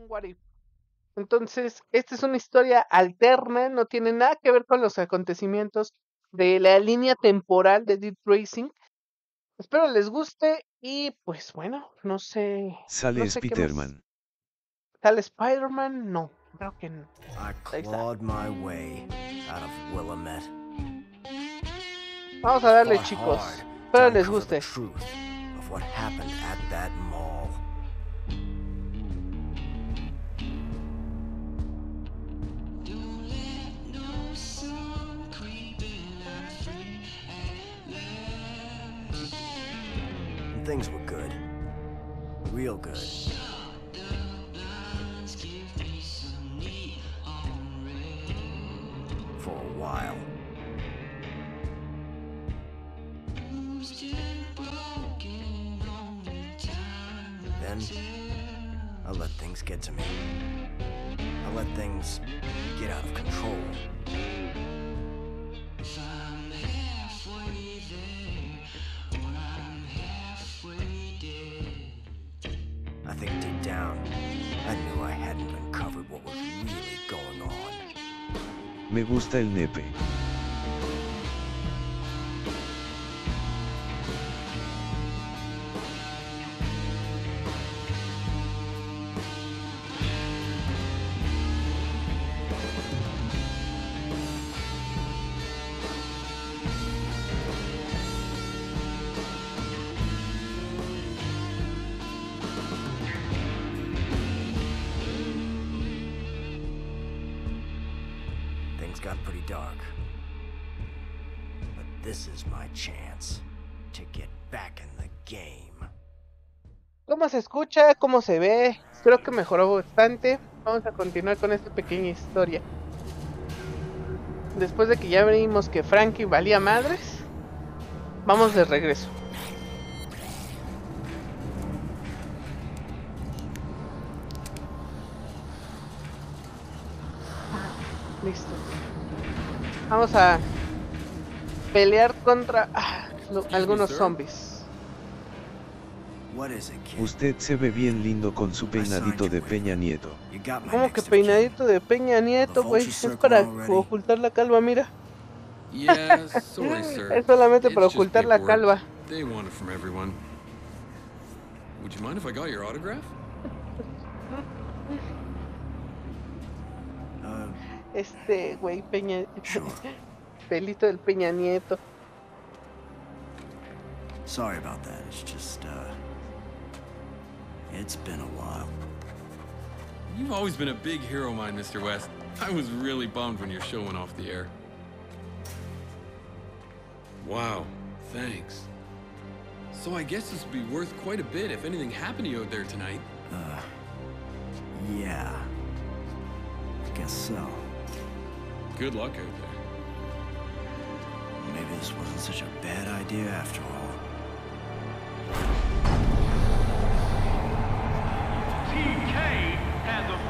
un what if. Entonces, esta es una historia alterna, no tiene nada que ver con los acontecimientos de la línea temporal de Deep Racing. Espero les guste y pues bueno, no sé. Sale no sé. Spiderman. ¿Sale Spider-Man? No, creo que no. I Ahí está. clawed my way out of Willamette. Vamos a darle, chicos. Espero les guste. Things were good. Real good. For a while. Then I let things get to me. I let things get out of control. Going on. Me gusta el nepe. Se escucha? ¿Cómo se ve? Creo que mejoró bastante. Vamos a continuar con esta pequeña historia. Después de que ya vimos que Frankie valía madres, vamos de regreso. Listo. Vamos a pelear contra ah, algunos zombies. Usted se ve bien lindo con su peinadito de Peña Nieto. ¿Cómo que peinadito de Peña Nieto, güey? Es para ocultar la calva, mira. Yeah, sorry, sir. Es solamente para ocultar la calva. They want it from everyone. Would you mind if I got your autograph? Este, güey, Peña. Pelito del Peña Nieto. sorry about that. It's just, uh. It's been a while. You've always been a big hero of mine, Mr. West. I was really bummed when your show went off the air. Wow, thanks. So I guess this would be worth quite a bit if anything happened to you out there tonight. Uh. Yeah. I guess so. Good luck out there. Maybe this wasn't such a bad idea after all.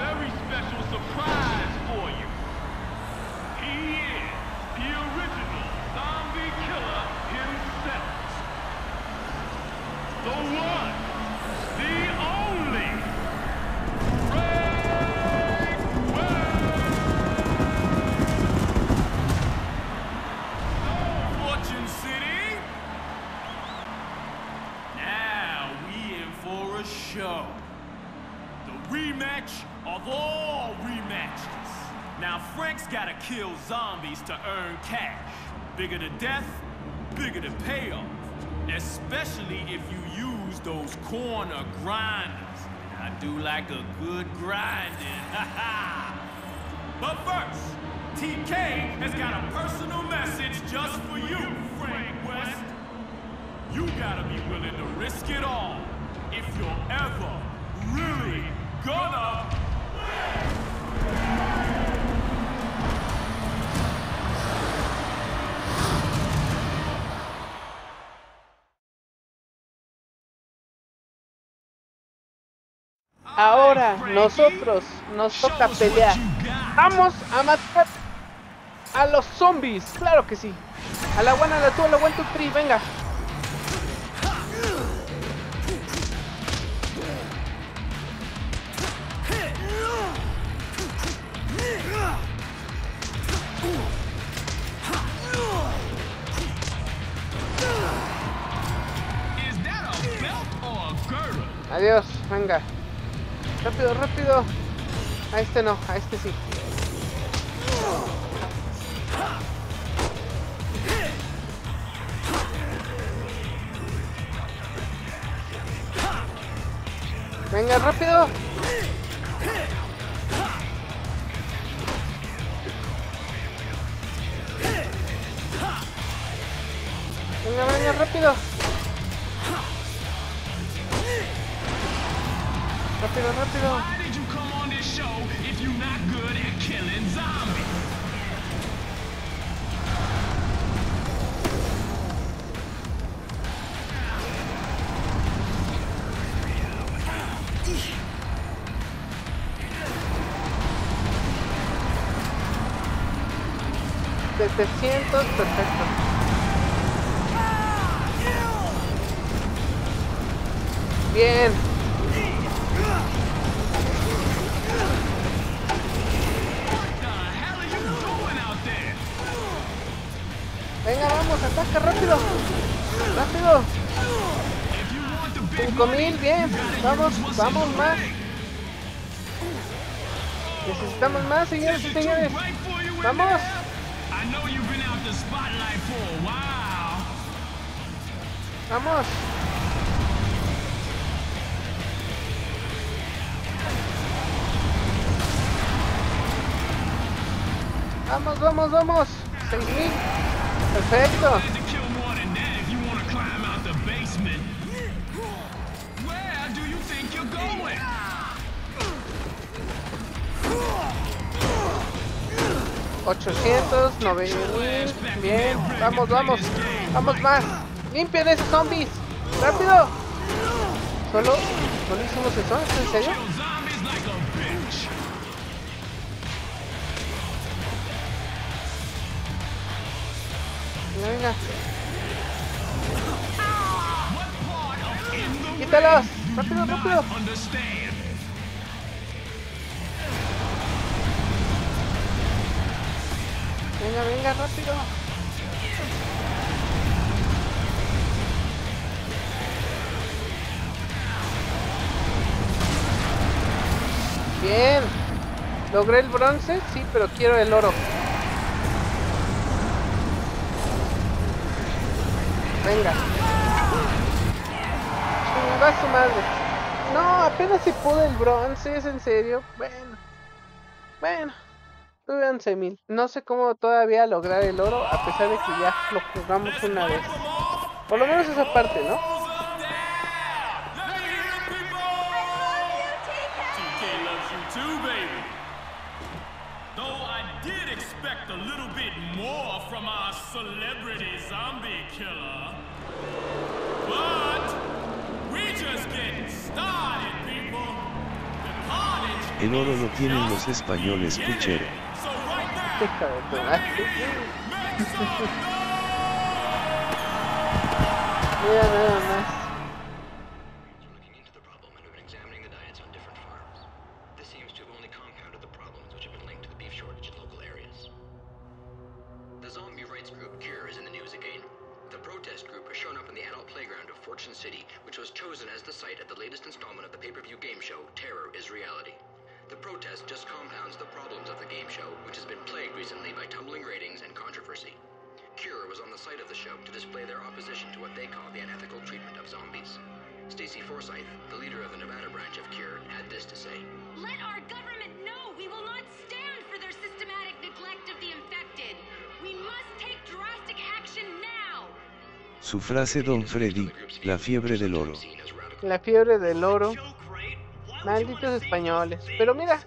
Very special surprise for you. He is the original zombie killer himself. The one, Bigger the death, bigger the payoff. Especially if you use those corner grinders. I do like a good grinding. But first, TK has got a personal message just for you, Frank West. You gotta be willing to risk it all if you're ever really gonna. Ahora nosotros nos toca pelear. Vamos a matar a los zombies. Claro que sí. A la buena, a la tú, a la one. Venga. Adiós, venga. Rápido, rápido. A este no, a este sí. Venga, rápido. Venga, venga, rápido. perfecto. Bien. Venga, vamos, ataca rápido. Rápido. 5000, bien. Vamos, vamos más. Necesitamos más, señores y señores. Vamos. Vamos. Vamos, vamos, vamos. Perfecto. Ochocientos, nueve mil, bien, vamos, vamos, vamos más. ¡Limpien esos zombies! ¡Rápido! ¿Solo, solo hicimos eso? ¿En serio? Venga. ¡Quítalos! ¡Rápido, rápido! Bien. ¿Logré el bronce? Sí, pero quiero el oro. Venga. Chinga su madre. No, apenas se pudo el bronce, es en serio. Bueno. Bueno. Tuve 11.000. No sé cómo todavía lograr el oro, a pesar de que ya lo jugamos una vez. Por lo menos esa parte, ¿no? El oro lo tienen los españoles, puchero. Mira nada más. Frase Don Freddy, la fiebre del oro. La fiebre del oro. Malditos españoles. Pero mira,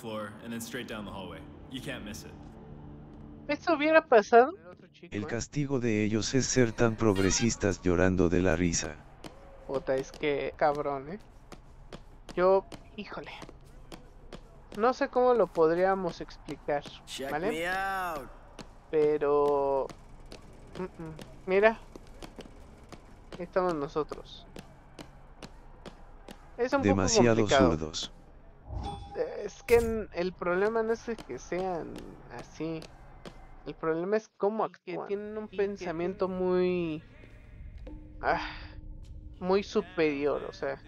floor ¿Esto hubiera pasado? El castigo de ellos es ser tan progresistas llorando de la risa. Puta, es que cabrón, ¿eh? Yo, híjole. No sé cómo lo podríamos explicar, ¿vale? Pero... Mira. Estamos nosotros. Es un Demasiado poco complicado. zurdos. Es que el problema no es que sean así. El problema es cómo actúan. Tienen un pensamiento muy... ah, muy superior, o sea.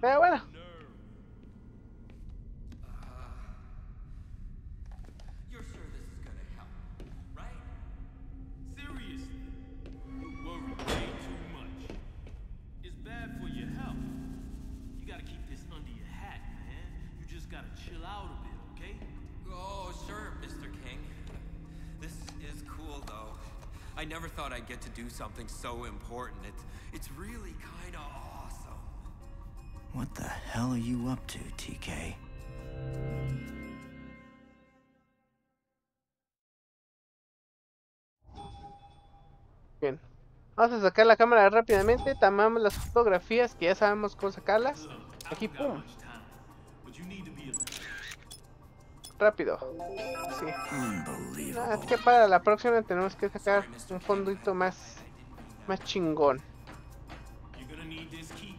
Pero bueno. Never thought I'd get to do something so important. It's, it's really kind of awesome. What the hell are you up to, TK? Bien. Vamos a sacar la cámara rápidamente. Tomamos las fotografías que ya sabemos cómo sacarlas. Aquí, pum. Rápido. Sí. Ah, que para la próxima tenemos que sacar un fondito más, más chingón. You're gonna need this key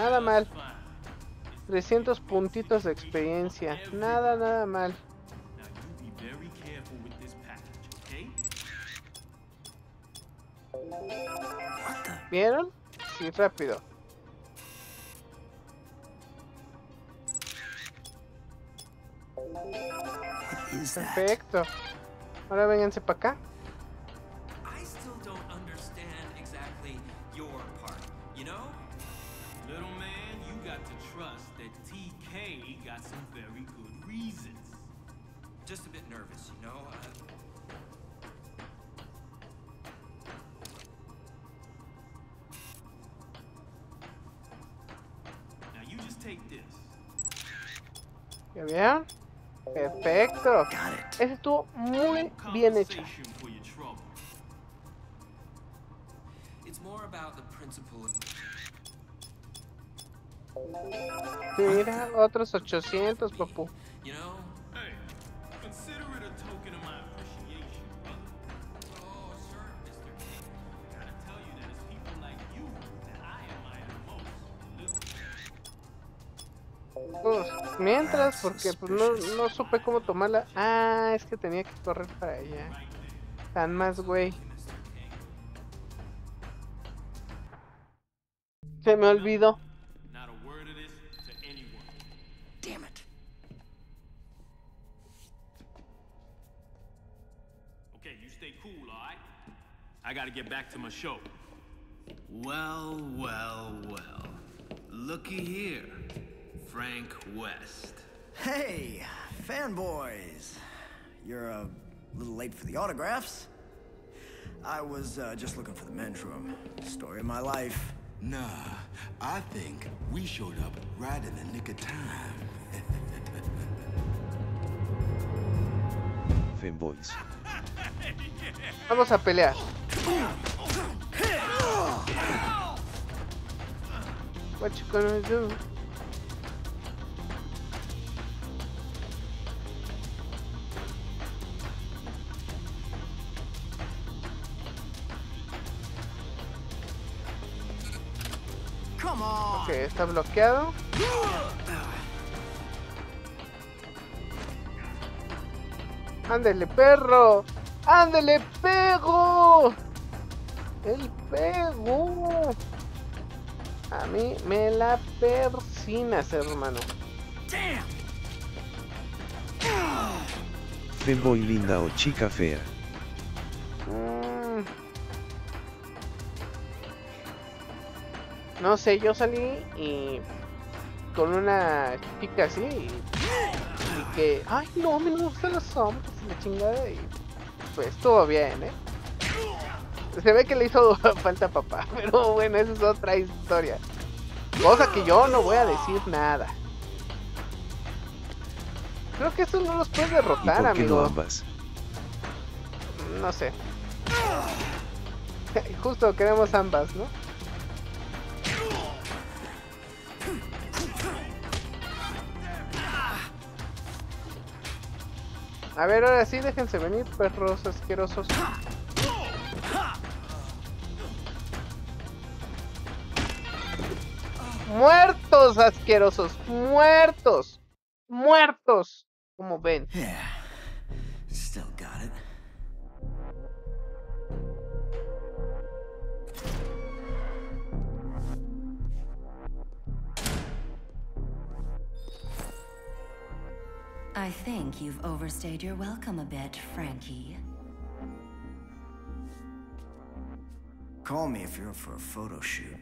Nada mal. Fine. 300 puntitos de experiencia. Nada, nada mal. ¿Vieron? Sí, rápido. Perfecto. Ahora vénganse para acá. Just a bit nervous, you know? Uh, Now you just take this. ¿Ya vieron? Perfecto. Got it. Ese estuvo muy bien hecho. Compensation for your trouble. it's more about the principle of Mira, otros 800, papu. Mientras, porque pues, no, no supe cómo tomarla. Ah, es que tenía que correr para allá. Tan más, güey. Se me olvidó. I gotta get back to my show. Well, well, well. Looky here, Frank West. Hey, fanboys. You're a little late for the autographs. I was uh, just looking for the men's room. Story of my life. Nah, I think we showed up right in the nick of time. Fanboys. Vamos a pelear. What you gonna do? Ok, está bloqueado. Ándele, perro. Ándele, pego. El pego. A mí me la persinas, hermano. Femboy linda o chica fea. Mm. No sé, yo salí y con una chica así y, y que, ay no, a mí no me gustan los hombres y la chingada y pues estuvo bien, ¿eh? Se ve que le hizo falta papá, pero bueno, esa es otra historia. Cosa que yo no voy a decir nada. Creo que eso no los puedes ¿Y derrotar, por qué amigo. no ambas? No sé. Justo queremos ambas, ¿no? A ver, ahora sí, déjense venir, perros asquerosos. Muertos asquerosos, muertos, muertos. Como ven. I think you've overstayed your welcome a bit, Frankie. Call me if you're up for a photo shoot.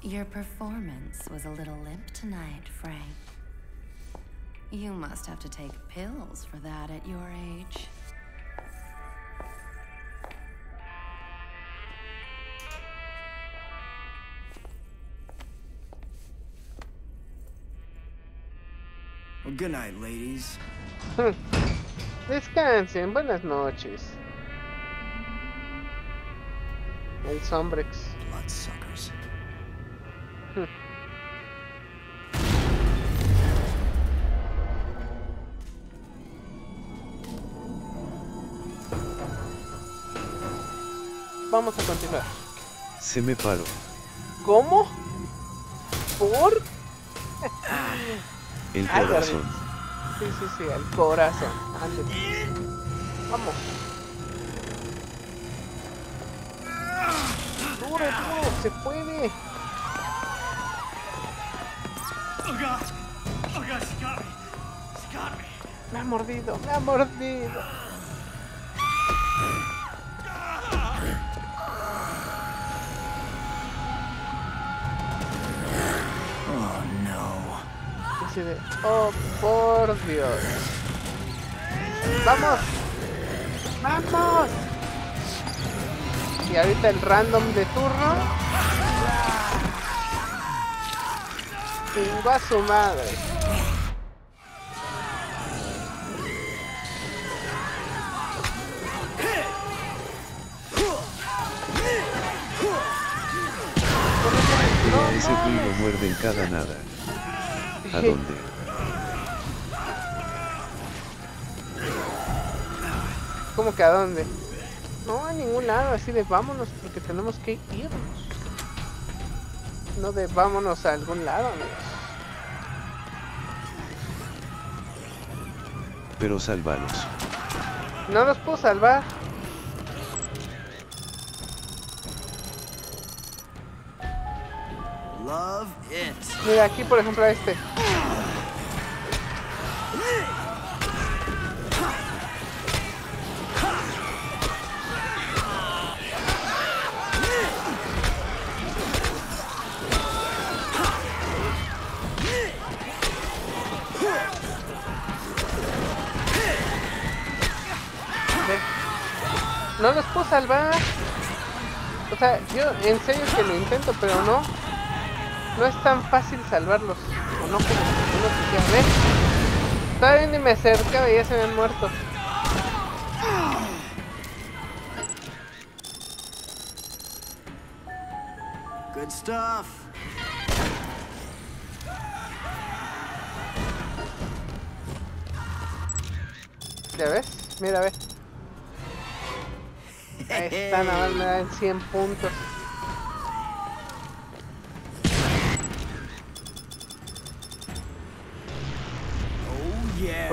Your performance was a little limp tonight, Frank. You must have to take pills for that at your age. Well, good night, ladies. Hm. Descansen, buenas noches. El Sombrex. Bloodsuckers. Hm. Vamos a continuar. Se me paró. ¿Cómo? ¿Por? El Ay, corazón. Sí, sí, sí, el corazón. Ándale. Vamos. Duro, duro, se puede. Oh god! Oh god, she got me! She got me! Me ha mordido, me ha mordido. Oh, por Dios. ¡Vamos! ¡Vamos! Y ahorita el random de turno. Chingó a su madre. Ese muerde en cada nada. ¿A dónde? ¿Cómo que a dónde? No, a ningún lado, así de vámonos porque tenemos que irnos. No de vámonos a algún lado, amigos. Pero sálvalos. No los puedo salvar. Love it. Mira, aquí por ejemplo a este. Sea, yo en serio que lo intento, pero no. No es tan fácil salvarlos. O no como uno quisiera ver. Todavía ni me acercaba y ya se me han muerto. Good stuff. ¿Ya ves? Mira, ve. Esta nada más me dan 100 puntos. Oh, yeah.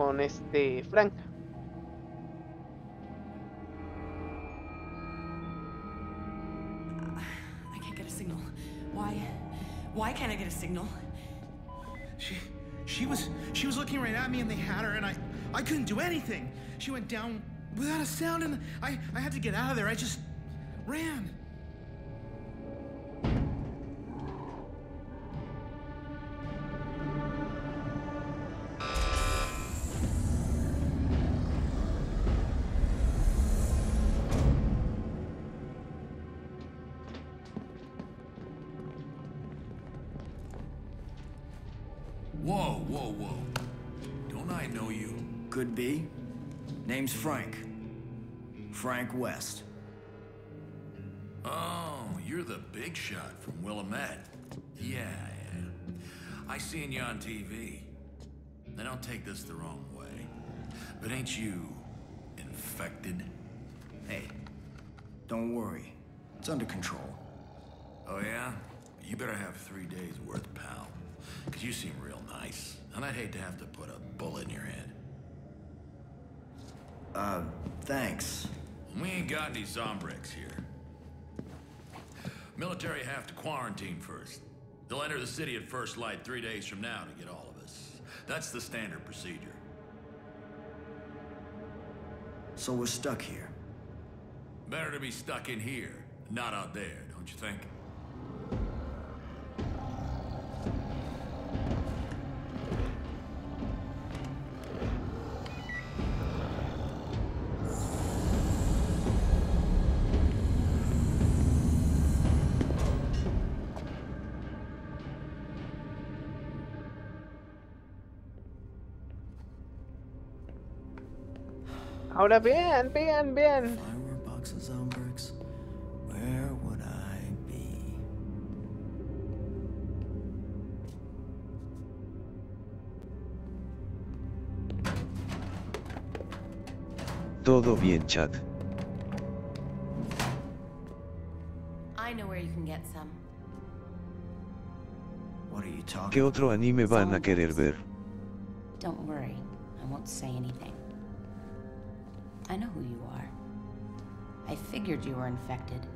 Con este Frank. I can't get a signal. Why? Why can't I get a signal? She, she was, she was looking right at me, and they had her, and I, I couldn't do anything. She went down without a sound, and I, I had to get out of there. I just ran. Could be. Name's Frank. Frank West. Oh, you're the big shot from Willamette. Yeah, yeah. I seen you on TV. Now don't take this the wrong way. But ain't you infected? Hey, don't worry. It's under control. Oh yeah? You better have three days worth, pal. Cause you seem real nice. And I'd hate to have to put a bullet in your head. Uh, thanks. We ain't got any Zombrex here. Military have to quarantine first. They'll enter the city at first light three days from now to get all of us. That's the standard procedure. So we're stuck here. Better to be stuck in here, not out there, don't you think? Ahora vean, vean, vean. If I were a box of Zombricks, where would I be? Todo bien chat. I know where you can get some. What are you talking ¿Qué otro anime van a querer ver? Don't worry, I won't say anything. Figured you were infected,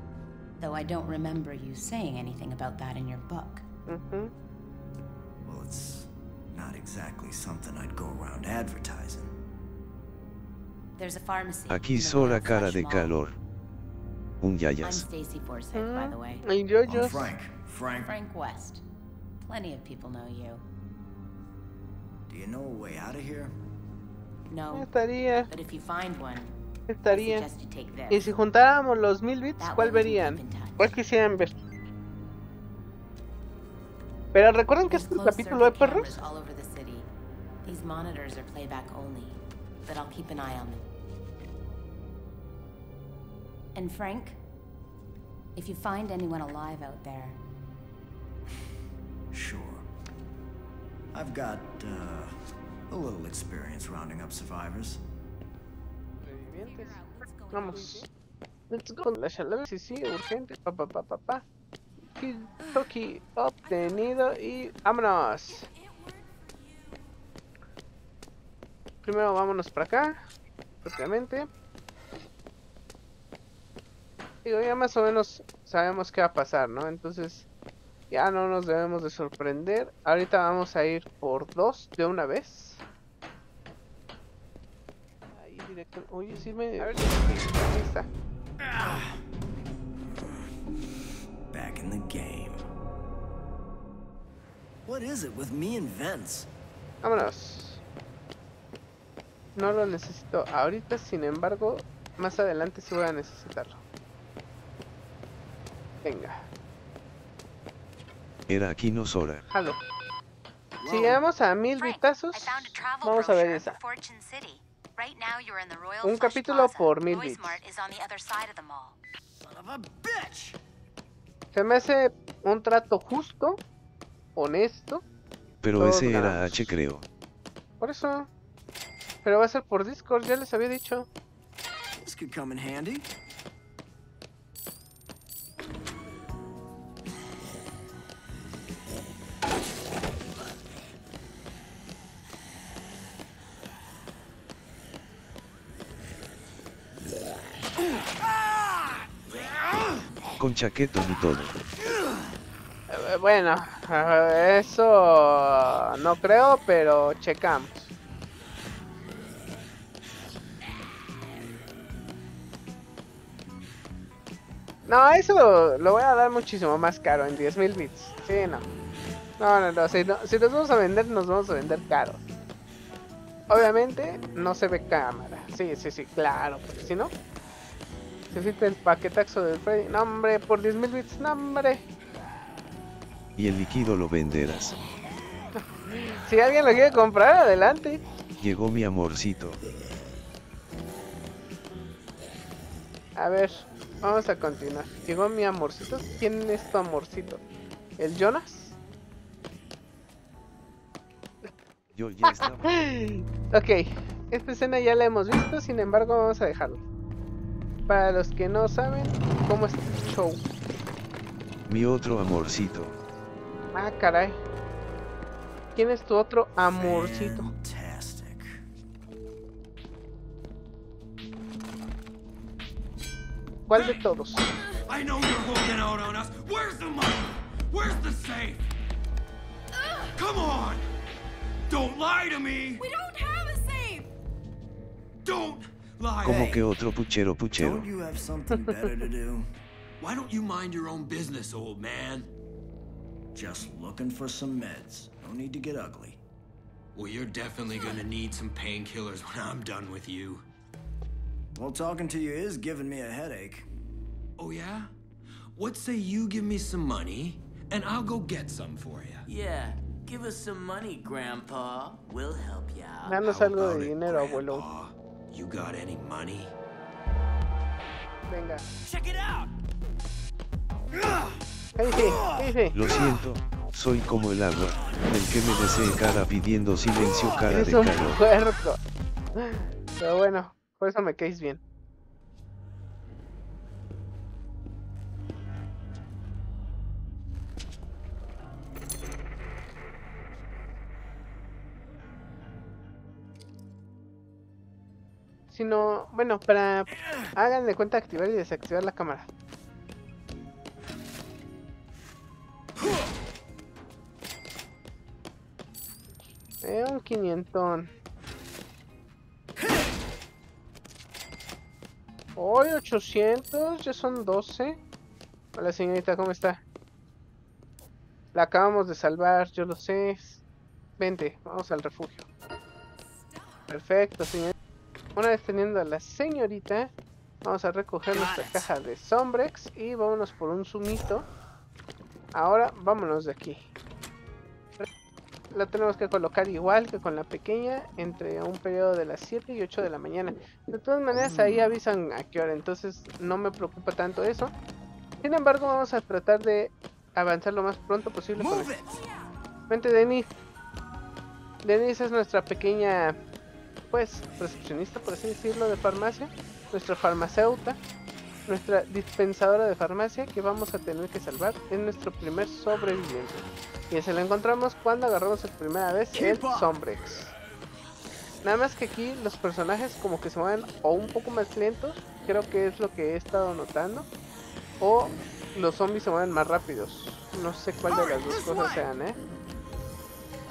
though I don't remember you saying anything about that in your book. Ujú. Well, it's not exactly something I'd go around advertising. There's a pharmacy. Aquí in the Sora Village cara de Mall. calor. Un I'm. Stacy Forsyth, by the way. Y I'm yoyos. Frank. Frank, Frank West. Plenty of people know you. do you know a way out of here? No, Estaría, but if you find one, I estaría. suggest you take Y this. si juntáramos los mil bits, That ¿cuál way we can verían? keep in touch. ¿Cuál quisieran ver? Pero recuerden que There's este es el closed capítulo de circuit perros. cameras all over the city. These monitors are playback only, but I'll keep an eye on them. And Frank, if you find anyone alive out there, Sure. I've got, uh, a little experience rounding up survivors. Vamos. Let's go. La shalala, sí, sí, urgente. Pa, pa, pa, pa, pa. Toki obtenido y vámonos. Primero vámonos para acá. Rápidamente. Digo, ya más o menos sabemos qué va a pasar, ¿no? Entonces, ya no nos debemos de sorprender. Ahorita vamos a ir por dos de una vez. Ahí directo. Oye, sí me. A ver, ahí está. Back in the game. What is it with me and Vince? Vámonos. No lo necesito ahorita, sin embargo, más adelante sí voy a necesitarlo. Venga, Era aquí no Sora. jalo. Si llegamos a mil bitazos, vamos a ver esa. Right now you're in the Royal Un capítulo Plaza. por mil bits. Roysmart is on the other side of the mall. Son of a bitch! Se me hace un trato justo, honesto, Pero Todos ese era ganamos. H creo. por eso. Pero va a ser por Discord, ya les había dicho. This could come in handy. Con chaquetón y todo. Eh, Bueno, eso no creo, pero checamos. No, eso lo voy a dar muchísimo más caro, en 10.000 bits. Sí, no. No, no, no. Si, no- si nos vamos a vender, nos vamos a vender caros. Obviamente, no se ve cámara. Sí, sí, sí, claro. Porque si no, se filtra el paquetaxo del Freddy. No, hombre, por 10.000 bits, no, hombre. Y el líquido lo venderás. Si alguien lo quiere comprar, adelante. Llegó mi amorcito. A ver, vamos a continuar. Llegó mi amorcito. ¿Quién es tu amorcito? ¿El Jonas? Yo ya estaba. Ok, esta escena ya la hemos visto, sin embargo vamos a dejarlo. Para los que no saben cómo es el show. Mi otro amorcito. Ah, caray. ¿Quién es tu otro amorcito? Fantastic. ¿Cuál de todos? I know you're holding out on us. Where's the money? Where's the safe? Come on! Don't lie to me! We don't have a safe! Don't! Como que otro puchero puchero. Don't you have something better to do? Why don't you mind your own business, old man? Just looking for some meds. No need to get ugly. Well, you're definitely gonna need some painkillers when I'm done with you. Well, talking to you is giving me a headache. Oh, yeah? What say you give me some money, and I'll go get some for you? Yeah, give us some money, Grandpa. We'll help you out. Danos How algo about de it, dinero, abuelo. Grandpa? You got any money? Venga. Check it out! Lo siento, soy como el agua, el que me desee cara pidiendo silencio cara Eres de un calor. Pero bueno, por eso me caes bien. Sino, bueno, para hagan de cuenta activar y desactivar la cámara. Eh, un quinientón. Hoy 800, ya son 12. Hola señorita, ¿cómo está? La acabamos de salvar, yo lo sé. Vente, vamos al refugio. Perfecto, señorita. Una vez teniendo a la señorita, vamos a recoger nuestra caja de Sombrex y vámonos por un zumito. Ahora vámonos de aquí. La tenemos que colocar igual que con la pequeña entre un periodo de las 7 y 8 de la mañana. De todas maneras ahí avisan a qué hora, entonces no me preocupa tanto eso. Sin embargo vamos a tratar de avanzar lo más pronto posible con! Vente Denis. Denis es nuestra pequeña pues, recepcionista, por así decirlo, de farmacia, nuestra farmacéutica, nuestra dispensadora de farmacia que vamos a tener que salvar es nuestro primer sobreviviente. Y se lo encontramos cuando agarramos por primera vez el Sombrex. Nada más que aquí los personajes como que se mueven o un poco más lentos, creo que es lo que he estado notando, o los zombies se mueven más rápidos. No sé cuál de las dos cosas sean, ¿eh?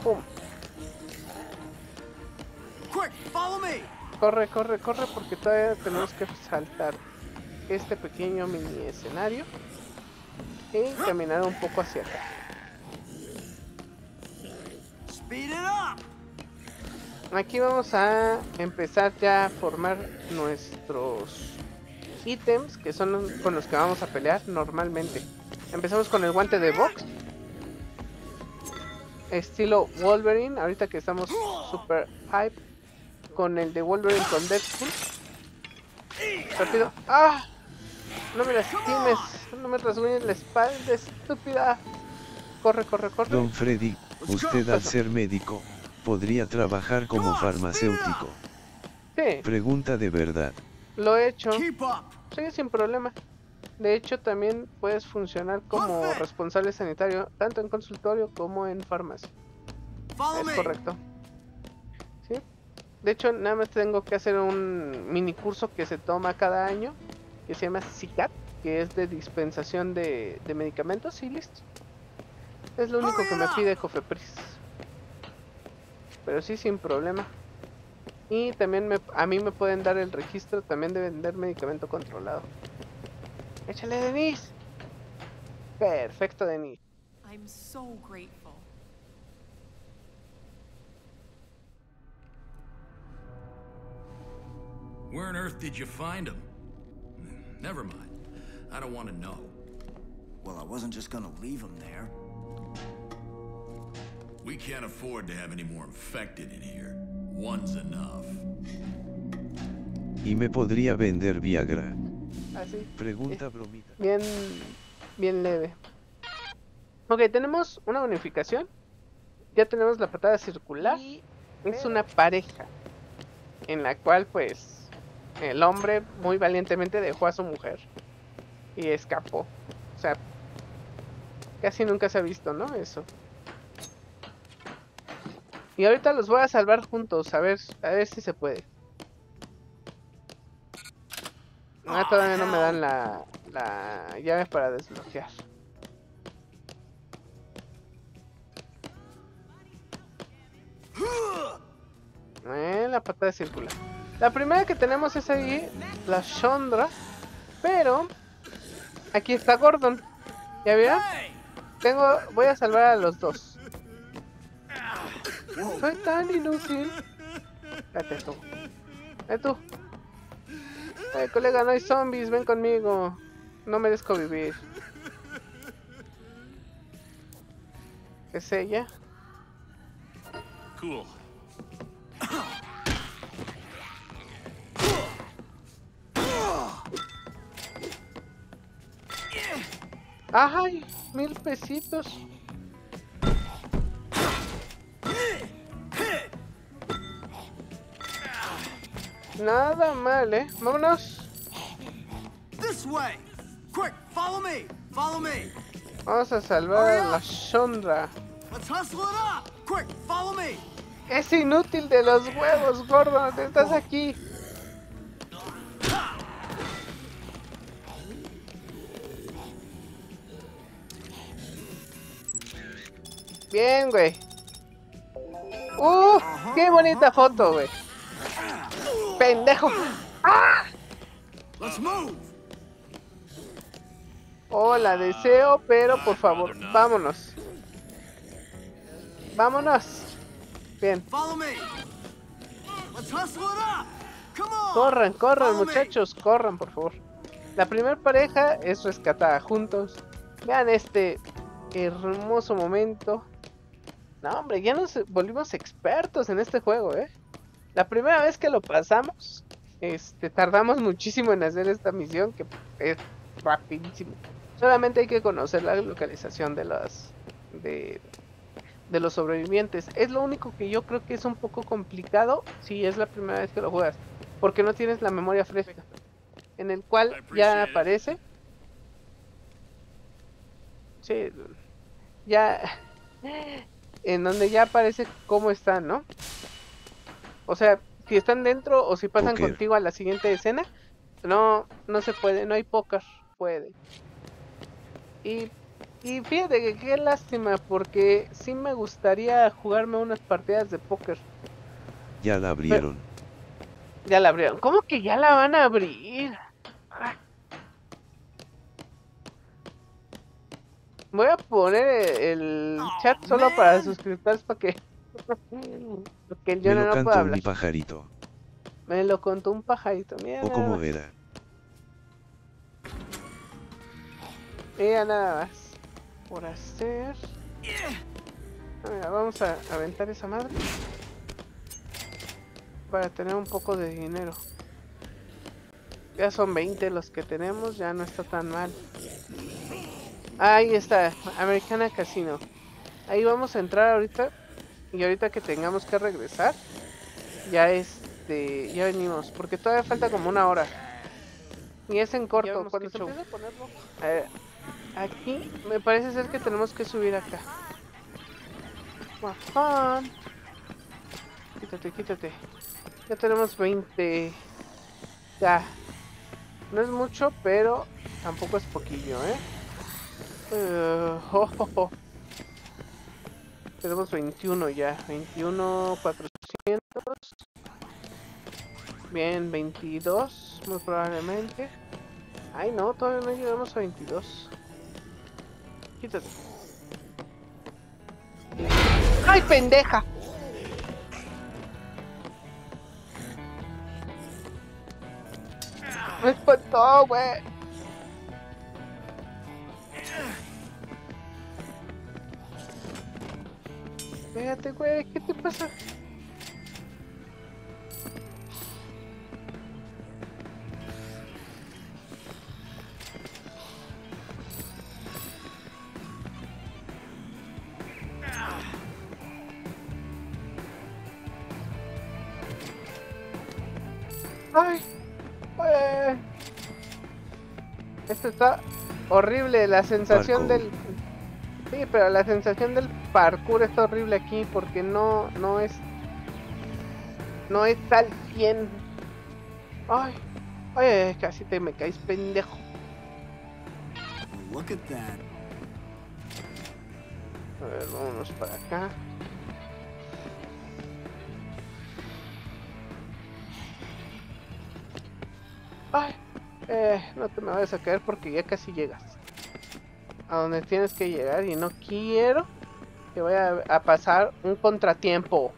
¡Pum! Corre, corre, corre porque todavía tenemos que saltar este pequeño mini escenario y caminar un poco hacia acá. Aquí vamos a empezar ya a formar nuestros ítems que son con los que vamos a pelear normalmente. Empezamos con el guante de box. Estilo Wolverine, ahorita que estamos super hype con el de Wolverine con Deadpool. Rápido. ¡Ah! No me lastimes, no me rasguñes la espalda, estúpida. Corre, corre, corre. Don Freddy, usted al ser médico, podría trabajar como farmacéutico. Sí. Pregunta de verdad. Lo he hecho. Sí, sin problema. De hecho, también puedes funcionar como responsable sanitario, tanto en consultorio como en farmacia. Es correcto. De hecho, nada más tengo que hacer un mini curso que se toma cada año, que se llama CICAT, que es de dispensación de, de medicamentos y listo. Es lo único que me pide Cofepris. Pero sí, sin problema. Y también me, a mí me pueden dar el registro también de vender medicamento controlado. Échale, Denise. Perfecto, Denise. I'm so grateful. Where on earth did you find him? Never mind. I don't want to know. Well, I wasn't just gonna leave him there. We can't afford to have any more infected in here. One's enough. ¿Y me podría vender Viagra? Así. Pregunta bromita. Bien, bien leve. Ok, tenemos una bonificación. Ya tenemos la patada circular. Es una pareja. En la cual, pues, el hombre muy valientemente dejó a su mujer. Y escapó. O sea, casi nunca se ha visto, ¿no? Eso. Y ahorita los voy a salvar juntos, a ver, a ver si se puede. Ah, todavía no me dan la, la llave para desbloquear. Eh, la patada circular. La primera que tenemos es ahí, la Shondra. Pero, aquí está Gordon. ¿Ya vieron? Tengo, voy a salvar a los dos. Soy tan inútil. Vete tú. Vete tú. Colega, no hay zombies, ven conmigo. No merezco vivir. ¿Es ella? Cool. ¡Ay! Mil pesitos. Nada mal, ¿eh? Vámonos. This way. Quick, follow me. Follow me. Vamos a salvar a la Shondra. Let's hustle it up. Quick, follow me. Es inútil de los huevos, Gordon. Estás aquí. Bien, güey. ¡Uh! ¡Qué bonita foto, güey! ¡Pendejo! ¡Ah! Let's move. Oh, la deseo, pero por favor, vámonos. Vámonos. Bien. Corran, corran, muchachos, corran, por favor. La primera pareja es rescatada juntos. Vean este hermoso momento. No, hombre, ya nos volvimos expertos en este juego, ¿eh? La primera vez que lo pasamos, este, tardamos muchísimo en hacer esta misión, que es rapidísimo. Solamente hay que conocer la localización de las, de, de los sobrevivientes. Es lo único que yo creo que es un poco complicado si es la primera vez que lo juegas, porque no tienes la memoria fresca, en el cual ya aparece. Sí, ya en donde ya aparece cómo están, ¿no? O sea, si están dentro o si pasan contigo a la siguiente escena, no, no se puede, no hay póker, puede. Y, y fíjate que qué lástima, porque sí me gustaría jugarme unas partidas de póker. Ya la abrieron. Ya la abrieron. ¿Cómo que ya la van a abrir? Voy a poner el chat solo para suscriptores para que, porque el Me Jonah lo no pueda hablar. mi pajarito. Me lo contó un pajarito. Mira, O como era. Mira nada más. Por hacer. Ah, mira, vamos a aventar esa madre. Para tener un poco de dinero. Ya son 20 los que tenemos, ya no está tan mal. Ahí está, Americana Casino. Ahí vamos a entrar ahorita. Y ahorita que tengamos que regresar, ya este, ya venimos. Porque todavía falta como una hora. Y es en corto. Cuando se empiece a ver, aquí me parece ser que tenemos que subir acá. Guafán. Quítate, quítate. Ya tenemos 20. Ya. No es mucho, pero tampoco es poquillo, ¿eh? Eh, oh, oh, oh. Tenemos 21 ya. 21, 400. Bien, 22, muy probablemente. Ay, no, todavía no llegamos a 22. Quítate. ¡Ay, pendeja! Me espantó, güey. Espérate, güey, ¿qué te pasa? Ay. Esto está horrible, la sensación Parkour. del... Sí, pero la sensación del parkour está horrible aquí porque no, no es... No es al 100. Ay, ay, casi te me caes pendejo. Look at that. A ver, vámonos para acá. Ay, eh, no te me vayas a caer porque ya casi llegas. A donde tienes que llegar y no quiero que vaya a pasar un contratiempo.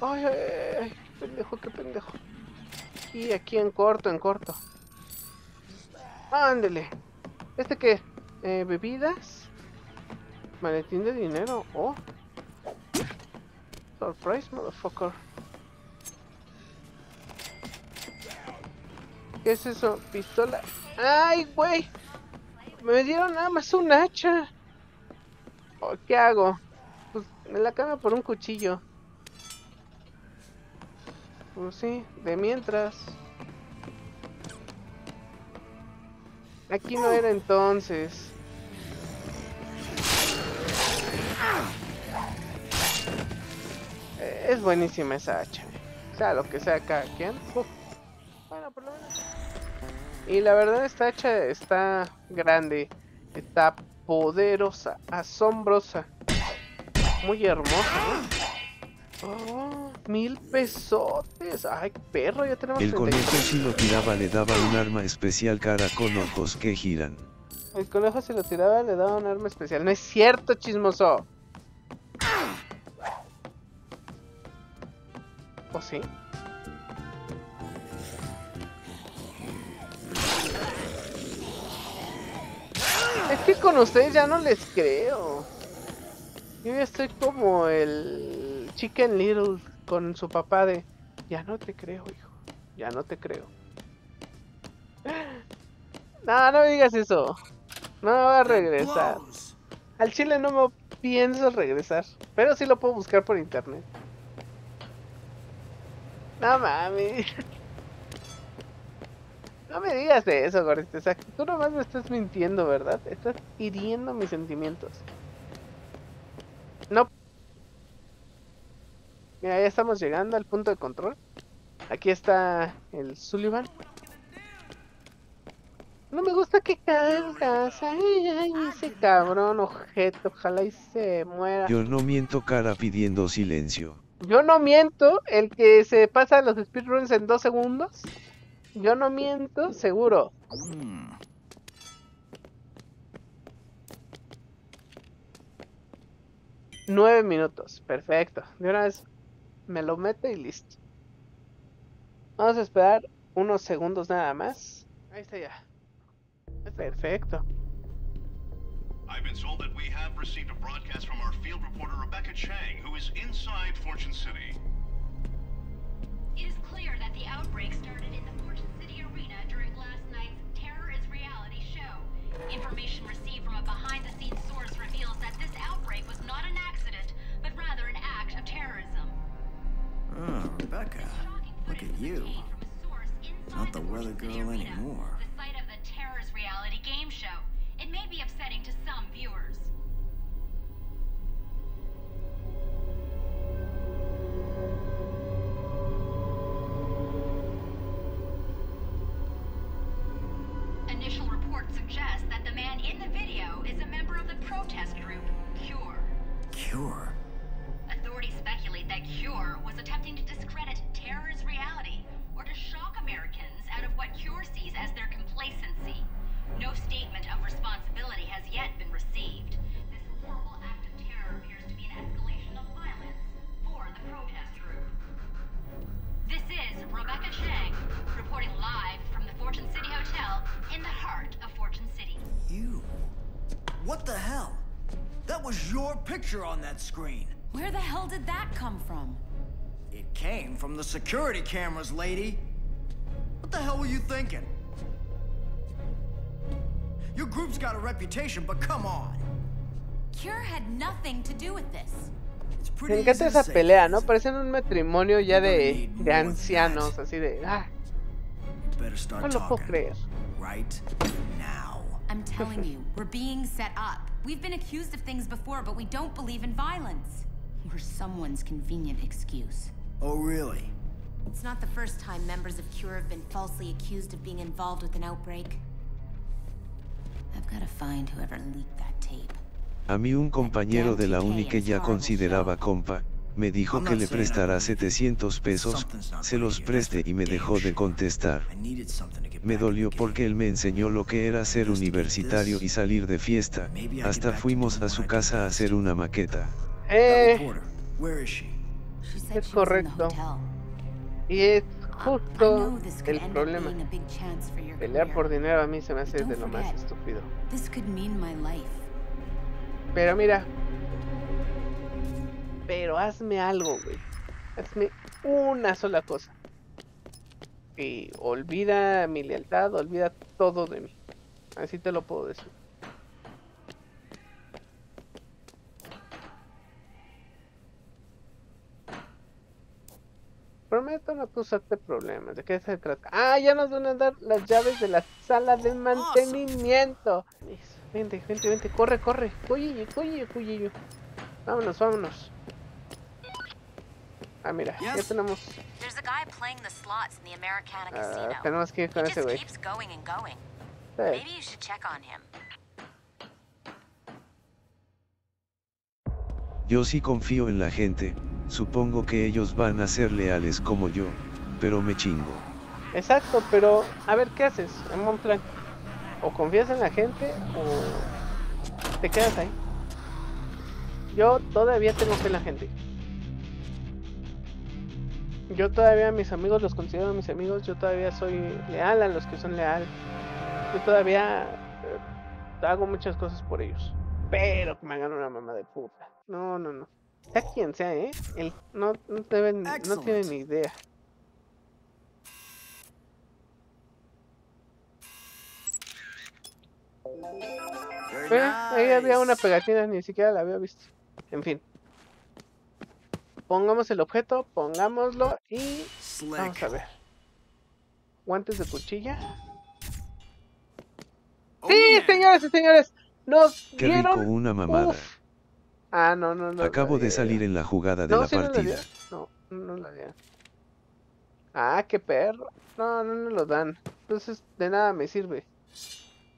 Ay, ay, ay, pendejo, qué pendejo. Aquí, aquí en corto, en corto. Ándele. ¿Este qué? Eh, bebidas. Maletín de dinero. Oh. Surprise, motherfucker. ¿Qué es eso? Pistola. ¡Ay, güey! Me dieron nada más un hacha. Oh, ¿Qué hago? Pues me la cambio por un cuchillo. Pues sí, de mientras. Aquí no era entonces. Eh, Es buenísima esa hacha. Sea lo que sea cada quien. Y la verdad esta hacha está grande. Está poderosa, asombrosa. Muy hermosa, ¿no? Oh, mil pesotes. Ay, perro, ya tenemos El 33. conejo si lo tiraba le daba un arma especial cara con ojos que giran. El conejo si lo tiraba le daba un arma especial. No es cierto, chismoso. ¿O sí? Que con ustedes ya no les creo. Yo ya estoy como el Chicken Little con su papá de... Ya no te creo, hijo. Ya no te creo. No, no me digas eso. No voy a regresar. Al chile no me pienso regresar. Pero sí lo puedo buscar por internet. No mami. No me digas eso, gordito. O sea, tú nomás me estás mintiendo, ¿verdad? Estás hiriendo mis sentimientos. No. Mira, ya estamos llegando al punto de control. Aquí está el Sullivan. No me gusta que cargas. Ay, ay, ese cabrón objeto. Ojalá y se muera. Yo no miento cara pidiendo silencio. Yo no miento. El que se pasa los speedruns en dos segundos. Yo no miento, seguro. Nueve minutos. Perfecto. De una vez me lo mete y listo. Vamos a esperar unos segundos nada más. Ahí está ya. Perfecto. I've been told that we have received a broadcast from our field reporter Rebecca Chang, who is inside Fortune City. It is clear that the outbreak started in the Arena during last night's Terror is Reality show. Information received from a behind-the-scenes source reveals that this outbreak was not an accident, but rather an act of terrorism. Oh, Rebecca. Look at you. Not the weather girl anymore. The site of the Terror's Reality game show. It may be upsetting to some viewers. Protest group Cure. Cure? Authorities speculate that Cure was attempting to discredit terror's reality or to shock Americans out of what Cure sees as their complacency. No statement of responsibility has yet been received. This horrible act of terror appears to be an escalation of violence for the protest group. This is Rebecca Chang, reporting live from the Fortune City Hotel in the heart of Fortune City. You? What the hell? That was your picture on that screen. Where the hell did that come from? It came from the security cameras, lady. What the hell were you thinking? Your group's got a reputation, but come on. Cure had nothing to do with this. Me encanta esa pelea, ¿no? Parecen un matrimonio ya de, de ancianos, así de... Ah, Better start no lo puedo talking. creer. Right now. I'm telling you, we're being set up. We've been accused of things before, but we don't believe in violence. We're someone's convenient excuse. Oh, really? It's not the first time members of Cure have been falsely accused of being involved with an outbreak. I've got to find whoever leaked that tape. A mí un compañero de la uni que ya consideraba compa, me dijo que le prestará 700 pesos, se los preste y me dejó de contestar. Me dolió porque él me enseñó lo que era ser universitario y salir de fiesta, hasta fuimos a su casa a hacer una maqueta. Eh, es correcto. Y es justo el problema. Pelear por dinero a mí se me hace de lo más estúpido. Pero mira. Pero hazme algo, güey. Hazme una sola cosa. Olvida mi lealtad, olvida todo de mí. Así te lo puedo decir. Prometo no causarte problemas. ¿De qué se trata? Ah, ya nos van a dar las llaves de la sala de mantenimiento. Vente, vente, vente, corre, corre. Oye, oye, oye. Vámonos, vámonos. Ah, mira, ya tenemos. There's a guy playing the slots in the Americana ah, casino. tenemos que ir con ese güey. keeps going and going. Sí. Maybe you should check on him. Yo sí confío en la gente, supongo que ellos van a ser leales como yo, pero me chingo. Exacto, pero a ver, ¿qué haces en Montblanc? O confías en la gente o te quedas ahí. Yo todavía tengo fe en la gente. Yo todavía mis amigos los considero mis amigos, yo todavía soy leal a los que son leal. Yo todavía eh, hago muchas cosas por ellos. Pero que me hagan una mamá de puta. No, no, no. Sea quien sea, ¿eh? El, no, no, deben, no tienen ni idea. Ahí había una pegatina, ni siquiera la había visto. En fin. Pongamos el objeto, pongámoslo y vamos a ver. Guantes de cuchilla. Sí, señores y señores, nos Qué rico, dieron. una mamada. Uf. Ah, no, no, no. Acabo no, de salir en la jugada de No, la sí nos la partida. dieron. No, no la dieron. Ah, qué perro. No, no nos lo dan. Entonces, de nada me sirve.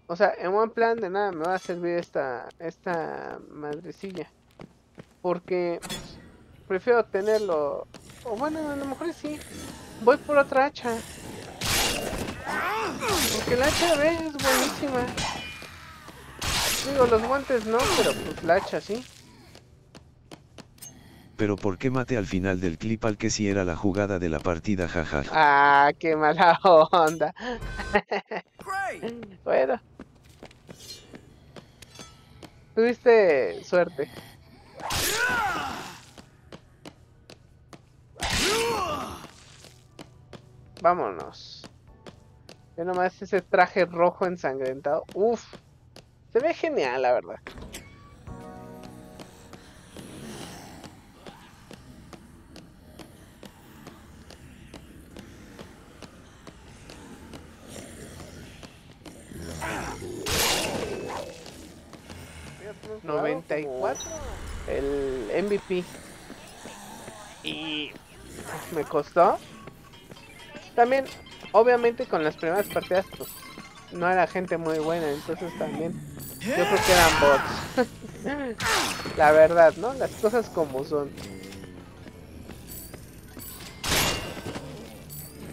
O sea, en buen plan, de nada me va a servir esta, esta madrecilla. Porque prefiero tenerlo. O bueno, a lo mejor sí. Voy por otra hacha. Porque la hacha ve, es buenísima. Digo, los guantes no, pero pues la hacha sí. Pero ¿por qué mate al final del clip al que si era la jugada de la partida jajaja? Ah, qué mala onda. bueno. Tuviste suerte. Vámonos. Ve nomás ese traje rojo ensangrentado. Uf. Se ve genial, la verdad. ¿94? El MVP. Y me costó. También, obviamente con las primeras partidas, pues no era gente muy buena, entonces también yo creo que eran bots. La verdad, ¿no? Las cosas como son.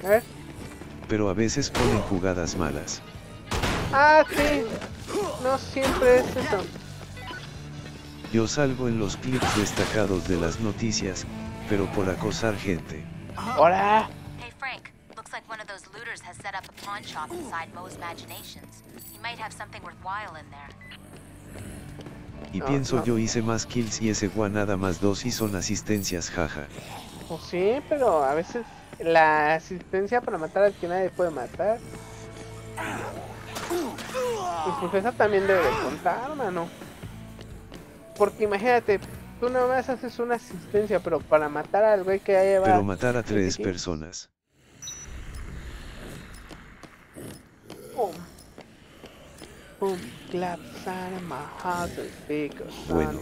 A ver. Pero a veces ponen jugadas malas. Ah, sí. No siempre es eso. Yo salgo en los clips destacados de las noticias, pero por acosar gente. Hola. Hey Frank, looks like one of those looters has set up a pawn shop inside Moe's Imaginations. He might have something worthwhile in there. Y No, pienso no. yo hice más kills y ese Juan nada más dos y son asistencias jaja. Pues sí, pero a veces la asistencia para matar al que nadie puede matar. Y pues esa también debe de contar, mano. Porque imagínate, tú nada más haces una asistencia, pero para matar al güey que ya lleva... Pero matar a tres sí. personas. Pum. Pum, clap, sign in my heart, Bueno.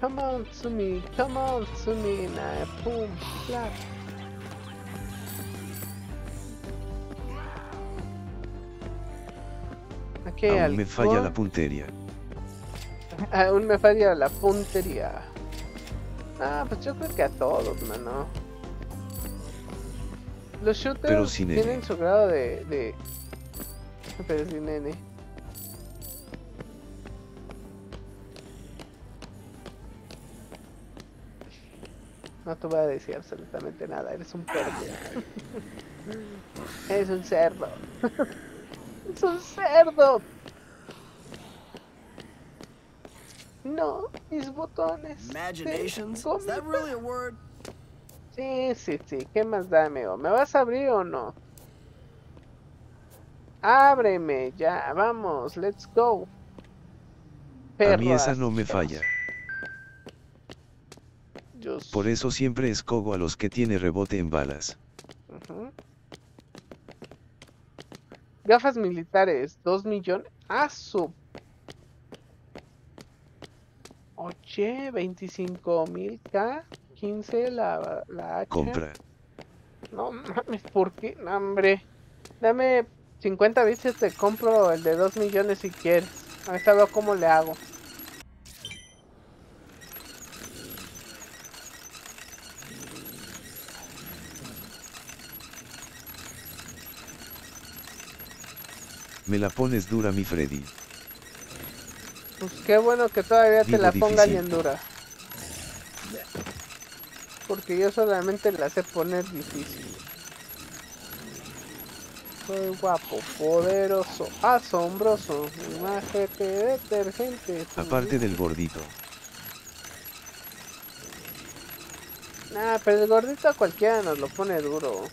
Come on to me, come on to me, now, boom, clap. Aquí Aún me falla la puntería. Aún me falla la puntería. Ah, pues yo creo que a todos, mano. Los shooters Pero sin nene. tienen su grado de, de... Pero sin nene. No te voy a decir absolutamente nada, eres un perro. eres un cerdo. es un cerdo. No, mis botones. Imaginations? Is that really a word? Sí, sí, sí. ¿Qué más da, amigo? ¿Me vas a abrir o no? Ábreme, ya, vamos, let's go. A mí esa no me falla. Por eso siempre escogo a los que tiene rebote en balas. Gafas militares, 2 millones. ¡Ah, su! Oye, 25 mil K, 15 la, la H. Compra. No mames, ¿por qué? No, hombre. Dame 50 bits y te compro el de 2 millones si quieres. Ahorita veo cómo le hago. Me la pones dura mi Freddy. Pues qué bueno que todavía te la ponga difícil. bien dura. Porque yo solamente la sé poner difícil. Soy guapo, poderoso, asombroso, majete, detergente. Aparte del gordito. Nah, pero el gordito a cualquiera nos lo pone duro.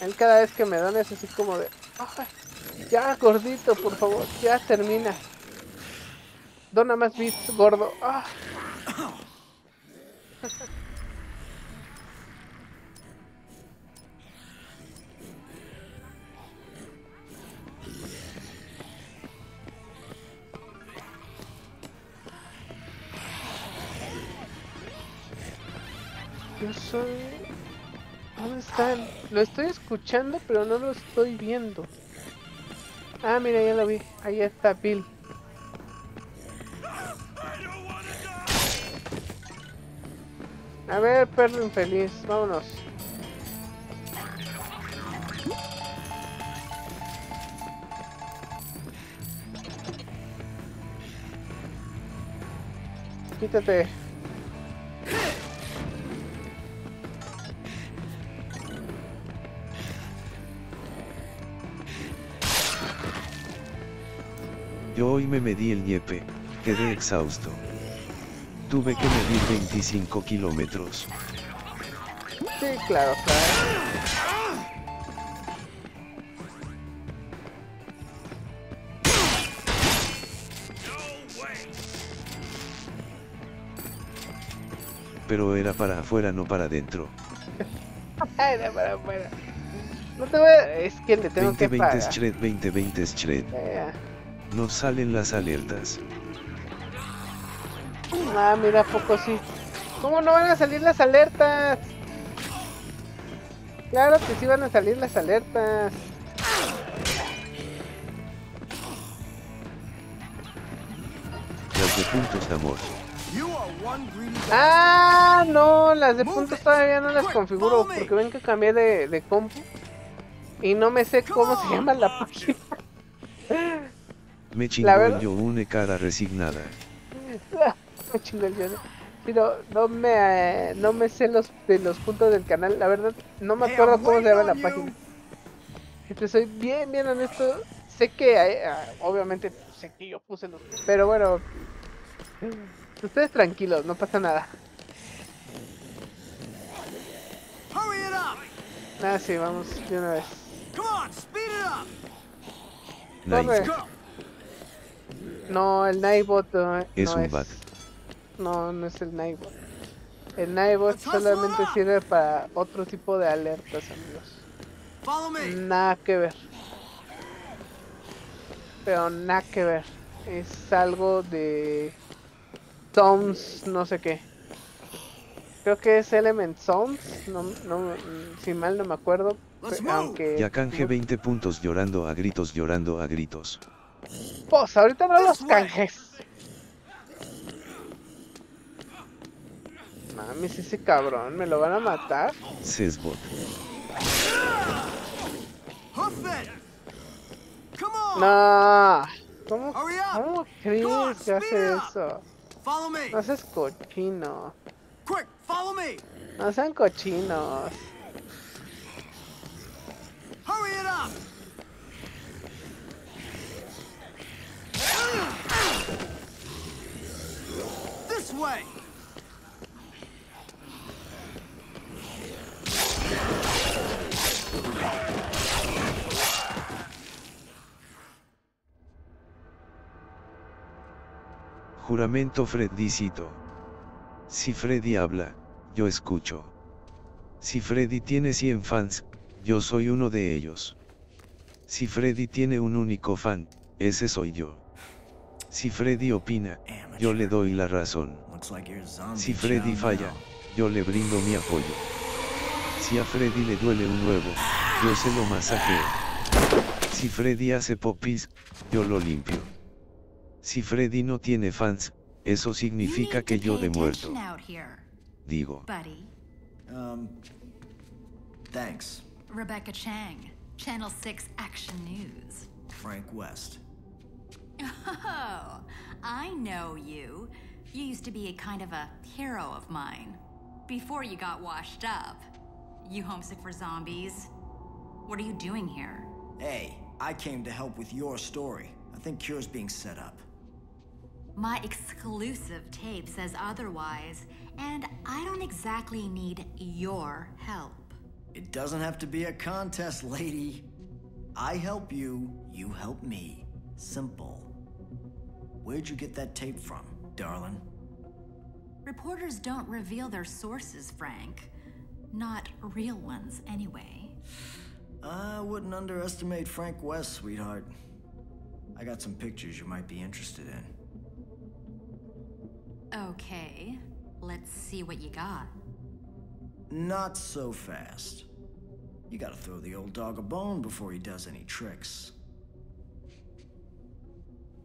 Él cada vez que me dan es así como de... "Ay, ya, gordito, por favor, ya termina. Dona más bits, gordo. Ah. Yo soy... ¿Dónde están? Lo estoy escuchando, pero no lo estoy viendo. Ah, mira, ya lo vi. Ahí está Bill. A ver, perro infeliz, vámonos. Quítate. Hoy me medí el ñepe, quedé exhausto. Tuve que medir 25 kilómetros. Sí, claro, claro. Pero era para afuera, no para adentro. Era para afuera. No te voy a... Es que le tengo que 2020 pagar. Shred, 2020 Shred. Eh, Nos salen las alertas. Ah, mira, ¿a poco sí. ¿Cómo no van a salir las alertas? Claro que sí van a salir las alertas. Las de puntos de amor. Ah, no, las de puntos todavía no las configuro porque ven que cambié de, de compu y no me sé cómo se llama la página. Me chingó La el verdad- yo une cara resignada. Me chingó el. Sí, no, no me, eh, no me sé los de los puntos del canal. La verdad, no me acuerdo cómo se llama la página. Si te soy bien, bien honesto. Sé que, eh, ah, obviamente, sé que yo puse los. Pero bueno, ustedes tranquilos, no pasa nada. Ah, sí, vamos de una vez. Come on, speed it up! Corre. Nice. No, el Nightbot no, Es no un es. bat. No, no es el Nightbot. El Nightbot solamente sirve para otro tipo de alertas, amigos. Nada que ver. Pero nada que ver. Es algo de Sounds, no sé qué. Creo que es Element Sounds, no, no, si mal no me acuerdo. Aunque Ya canje 20 puntos llorando a gritos, llorando a gritos. Pues ahorita no los canjes. Mames, ese cabrón, ¿me lo van a matar? It! Come on! No. ¿Cómo, cómo crees que hace eso? Follow me! No seas cochino. Quick, follow me! No sean cochinos. Hurry it up! This way! Juramento Freddicito. Si Freddy habla, yo escucho. Si Freddy tiene 100 fans, yo soy uno de ellos. Si Freddy tiene un único fan, ese soy yo. Si Freddy opina, yo le doy la razón. Si Freddy falla, yo le brindo mi apoyo. Si a Freddy le duele un huevo, yo se lo masajeo. Si Freddy hace popis, yo lo limpio. Si Freddy no tiene fans, eso significa que yo de muerto. Digo, buddy. Um, thanks, Rebecca Chang, Channel 6 Action News. Frank West. Oh, I know you. You used to be a kind of a hero of mine. Before you got washed up. You homesick for zombies? What are you doing here? Hey, I came to help with your story. I think Cure's being set up. My exclusive tape says otherwise, and I don't exactly need your help. It doesn't have to be a contest, lady. I help you, you help me. Simple. Where'd you get that tape from, darling? Reporters don't reveal their sources, Frank. Not real ones, anyway. I wouldn't underestimate Frank West, sweetheart. I got some pictures you might be interested in. Okay, let's see what you got. Not so fast. You gotta throw the old dog a bone before he does any tricks.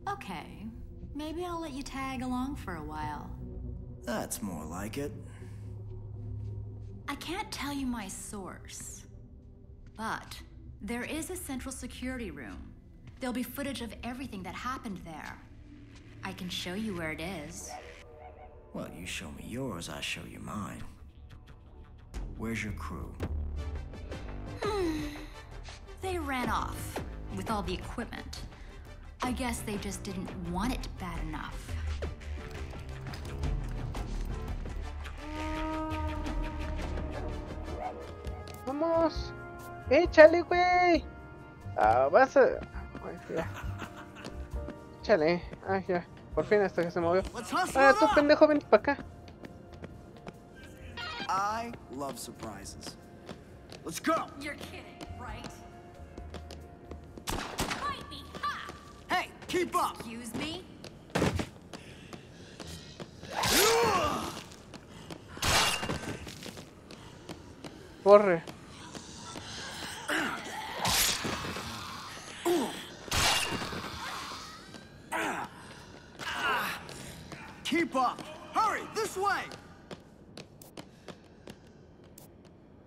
Okay, maybe I'll let you tag along for a while. That's more like it. I can't tell you my source, but there is a central security room. There'll be footage of everything that happened there. I can show you where it is. Well, you show me yours, I show you mine. Where's your crew? They ran off with all the equipment. I guess they just didn't want it bad enough. Vamos. Échale, güey. Ah, vas a. Ay, ya. Échale. Ay, ya. Por fin hasta que se movió. Ah, tú pendejo, ven para acá. I love surprises. Let's go! You're kidding, right? Keep up! Excuse me? Corre. Keep up! Hurry, this way!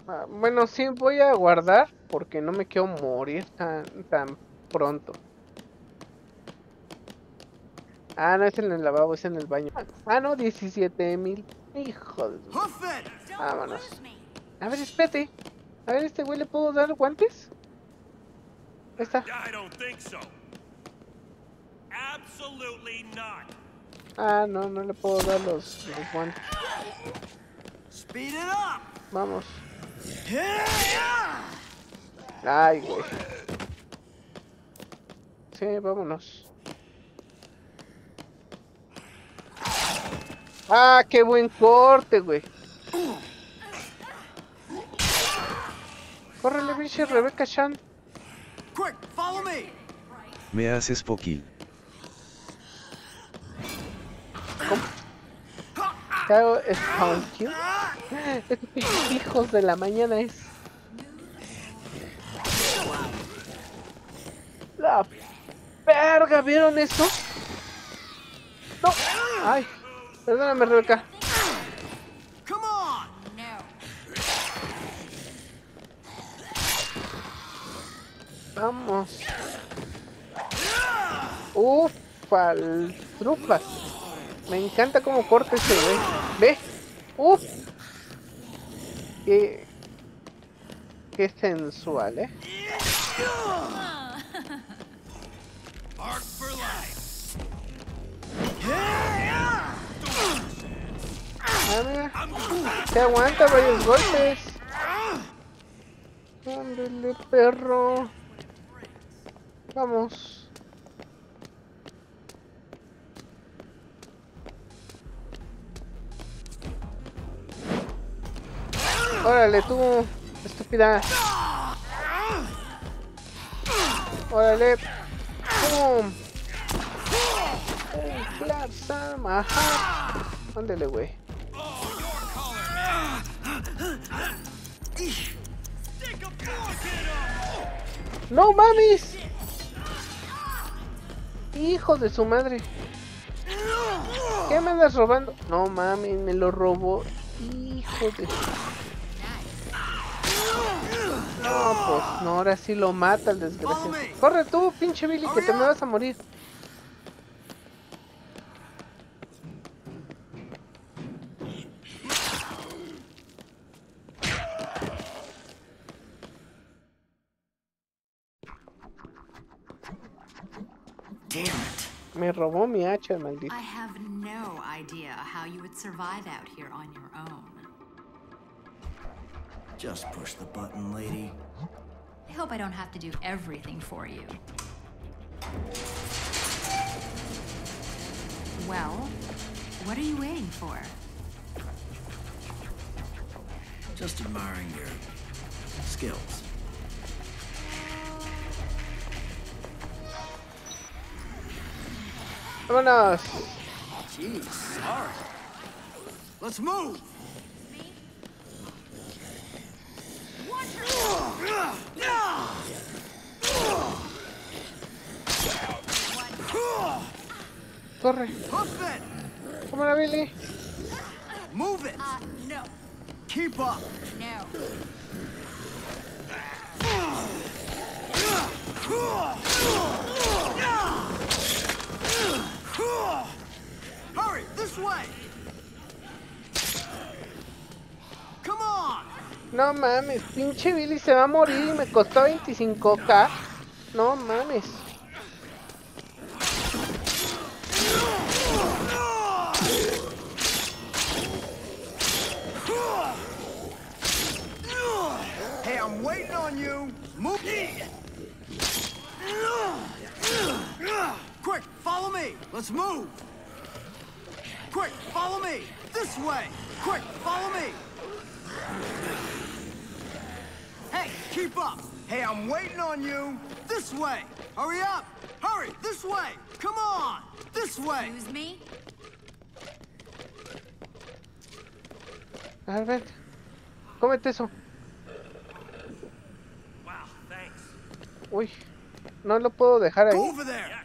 Ah, bueno, sí voy a guardar porque no me quiero morir tan, tan pronto. Ah, no es en el lavabo, es en el baño. Ah, no, 17 mil. Hijo de... Vámonos. A ver, espérate. A ver, ¿este güey le puedo dar guantes? Ahí está. Ah, no, no le puedo dar los, los guantes. Vamos. Ay, güey. Sí, vámonos. Ah, qué buen corte, güey. Córrele, biche, Rebeca Chan. Quick, follow me! Me haces poquil. ¿Qué hago? Spawn hijos de la mañana es. La verga, ¿vieron eso? No. Ay, perdóname, Rebeca. Vamos. Uf, al trupas. Me encanta cómo corta ese güey. Ve. Uf. Qué, qué sensual, eh. Arc for life. Ah, Se aguanta varios golpes. Ándale, perro. Vamos. Órale, tú, estúpida. Órale. ¡Pum! ¡Un Flat Sam! ¡Ajá! Ándale, güey. ¡No mames! Hijo de su madre. ¿Qué me andas robando? No mames, me lo robó. Hijo de... No, pues no, ahora sí lo mata el desgraciado. Corre tú, pinche Billy, que te me vas a morir. Damn it. Me robó mi hacha, maldito. I have no idea how you would survive out here on your own. Just push the button, lady. I hope I don't have to do everything for you. Well, what are you waiting for? Just admiring your skills. Vámonos. Jeez, sorry. Let's move. Corre. On, Billy. Move it. No. Keep up. No. Hurry, this way. Come on. No mames, pinche Billy se va a morir y me costó 25k. No mames. Let's move. Quick, follow me. This way. Quick, follow me. Hey, keep up. Hey, I'm waiting on you. This way. Hurry up. Hurry, this way. Come on. This way. Excuse me? A ver, ven. Cómete eso. Wow, thanks. Uy, no lo puedo dejar ahí.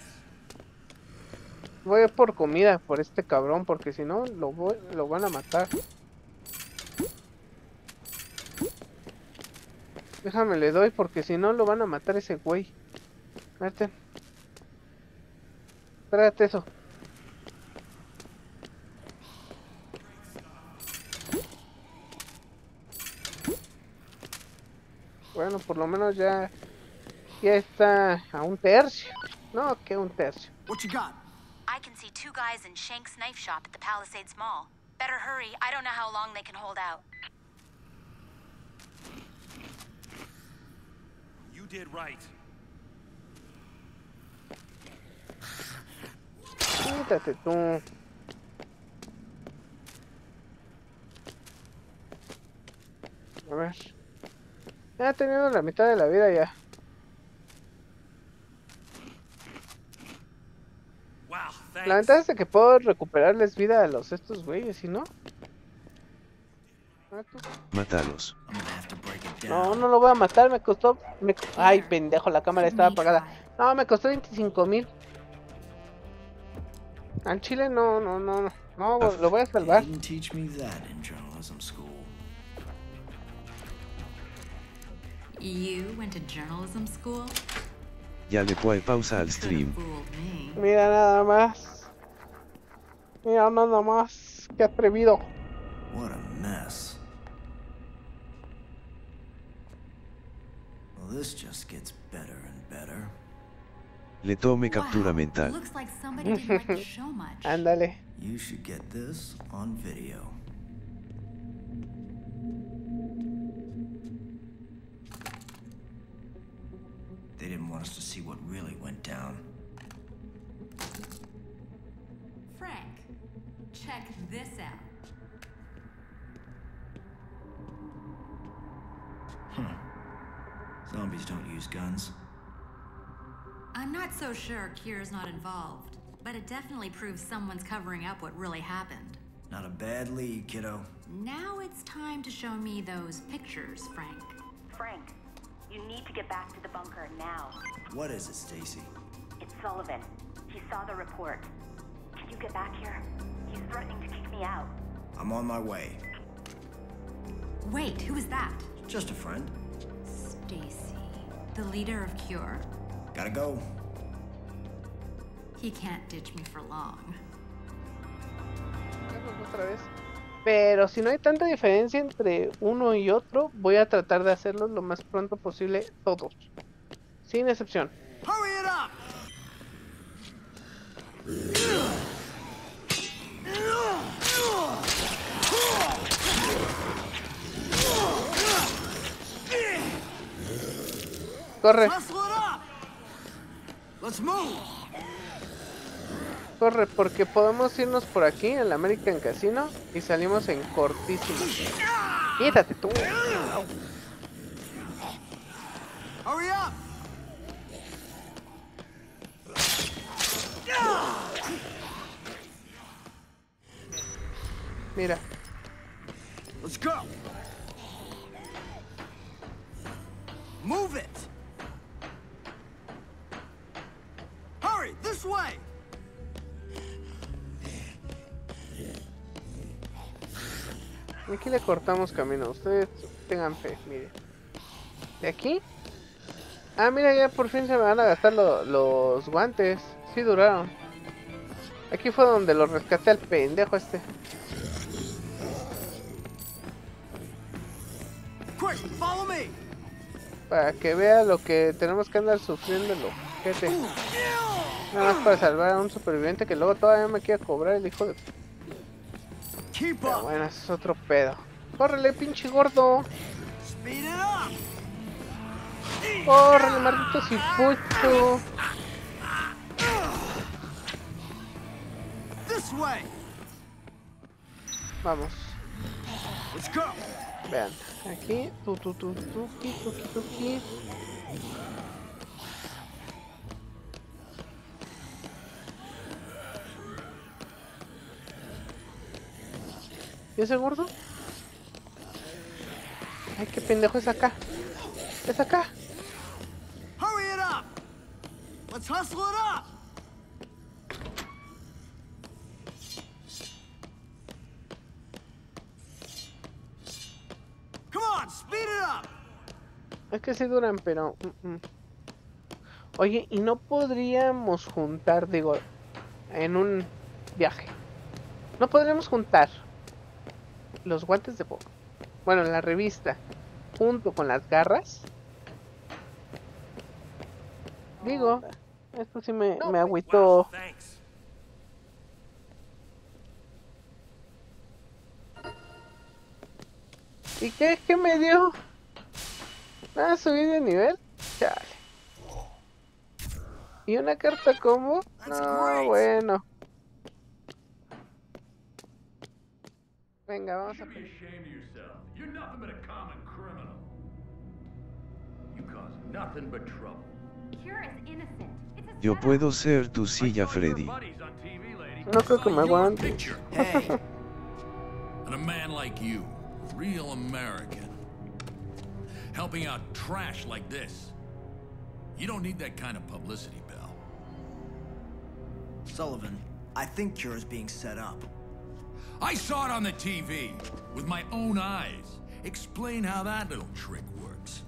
Ir por comida por este cabrón, porque si no lo, voy- lo van a matar. Déjame le doy, porque si no lo van a matar ese güey. Vete. Trágate eso. Bueno, por lo menos ya, ya está a un tercio. No, que un tercio. What you got? I can see two guys in Shank's knife shop at the Palisades Mall. Better hurry. I don't know how long they can hold out. You did right. Quítate tú. A ver. Ya teniendo la mitad de la vida ya. La ventaja es de que puedo recuperarles vida a los estos güeyes, ¿si no? Ah. Mátalos. No, no lo voy a matar, me costó... me- Ay, pendejo, la cámara estaba apagada. No, me costó 25 mil. Al chile no, no, no, no. No, lo voy a salvar. Didn't teach me that in journalism school. You went to journalism school? Ya le pone pausa al stream. Mira nada más. Mira nada más. Qué atrevido. What a mess. Well, this just gets better and better. Le tome captura Wow, mental. Ándale. You should get this on video. They didn't want us to see what really went down. This out. Huh. Zombies don't use guns. I'm not so sure Kira's not involved, but it definitely proves someone's covering up what really happened. Not a bad lead, kiddo. Now it's time to show me those pictures, Frank. Frank, you need to get back to the bunker now. What is it, Stacy? It's Sullivan. He saw the report. Can you get back here? He's threatening to kick me out. I'm on my way. Wait, who is that? Just a friend. Stacy, the leader of Cure. Gotta go. He can't ditch me for long. Otra vez. Pero si no hay tanta diferencia entre uno y otro, voy a tratar de hacerlo lo más pronto posible todos. Sin excepción. Hurry it up! Corre. Corre, porque podemos irnos por aquí, el American Casino, y salimos en cortísimo. Quítate tú. Mira. Let's go. Move it. Hurry, this way. Aquí le cortamos camino. Ustedes tengan fe, miren. ¿De aquí? Ah, mira, ya por fin se me van a gastar lo- los guantes. Sí duraron. Aquí fue donde lo rescaté al pendejo este. Para que vea lo que tenemos que andar sufriendo gente. Nada más para salvar a un superviviente que luego todavía me quiere cobrar el hijo de... Pero bueno, ese es otro pedo. ¡Córrele, pinche gordo! ¡Córrele, maldito cipucho! Vamos, Let's go. Vean. Aquí, tu, tu, tu, tuki, tuki, tuki. ¿Y ese gordo? Ay, qué pendejo es acá. Es acá. Hurry it up. Let's hustle it up. Es que sí duran, pero... mm, mm. Oye, ¿y no podríamos juntar, digo, en un viaje? ¿No podríamos juntar los guantes de box? Bueno, la revista, junto con las garras. Digo, esto sí me, me agüitó. ¿Y qué? ¿Qué me dio? Ah, subí de nivel. Chale. ¿Y una carta combo? No, bueno. Venga, vamos a... Yo puedo ser tu silla, Freddy. No creo que me aguante. Picture. Hey, And a man like you, real American, helping out trash like this. You don't need that kind of publicity, Bell. Sullivan, I think Cure is being set up. I saw it on the TV with my own eyes. Explain how that little trick works.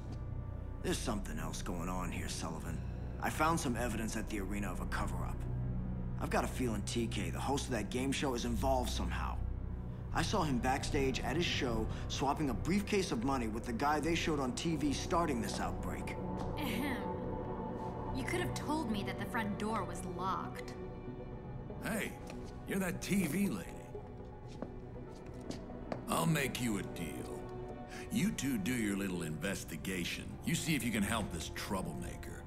There's something else going on here, Sullivan. I found some evidence at the arena of a cover-up. I've got a feeling TK, the host of that game show, is involved somehow. I saw him backstage at his show, swapping a briefcase of money with the guy they showed on TV starting this outbreak. Ahem. You could have told me that the front door was locked. Hey, you're that TV lady. I'll make you a deal. You two do your little investigation. You see if you can help this troublemaker.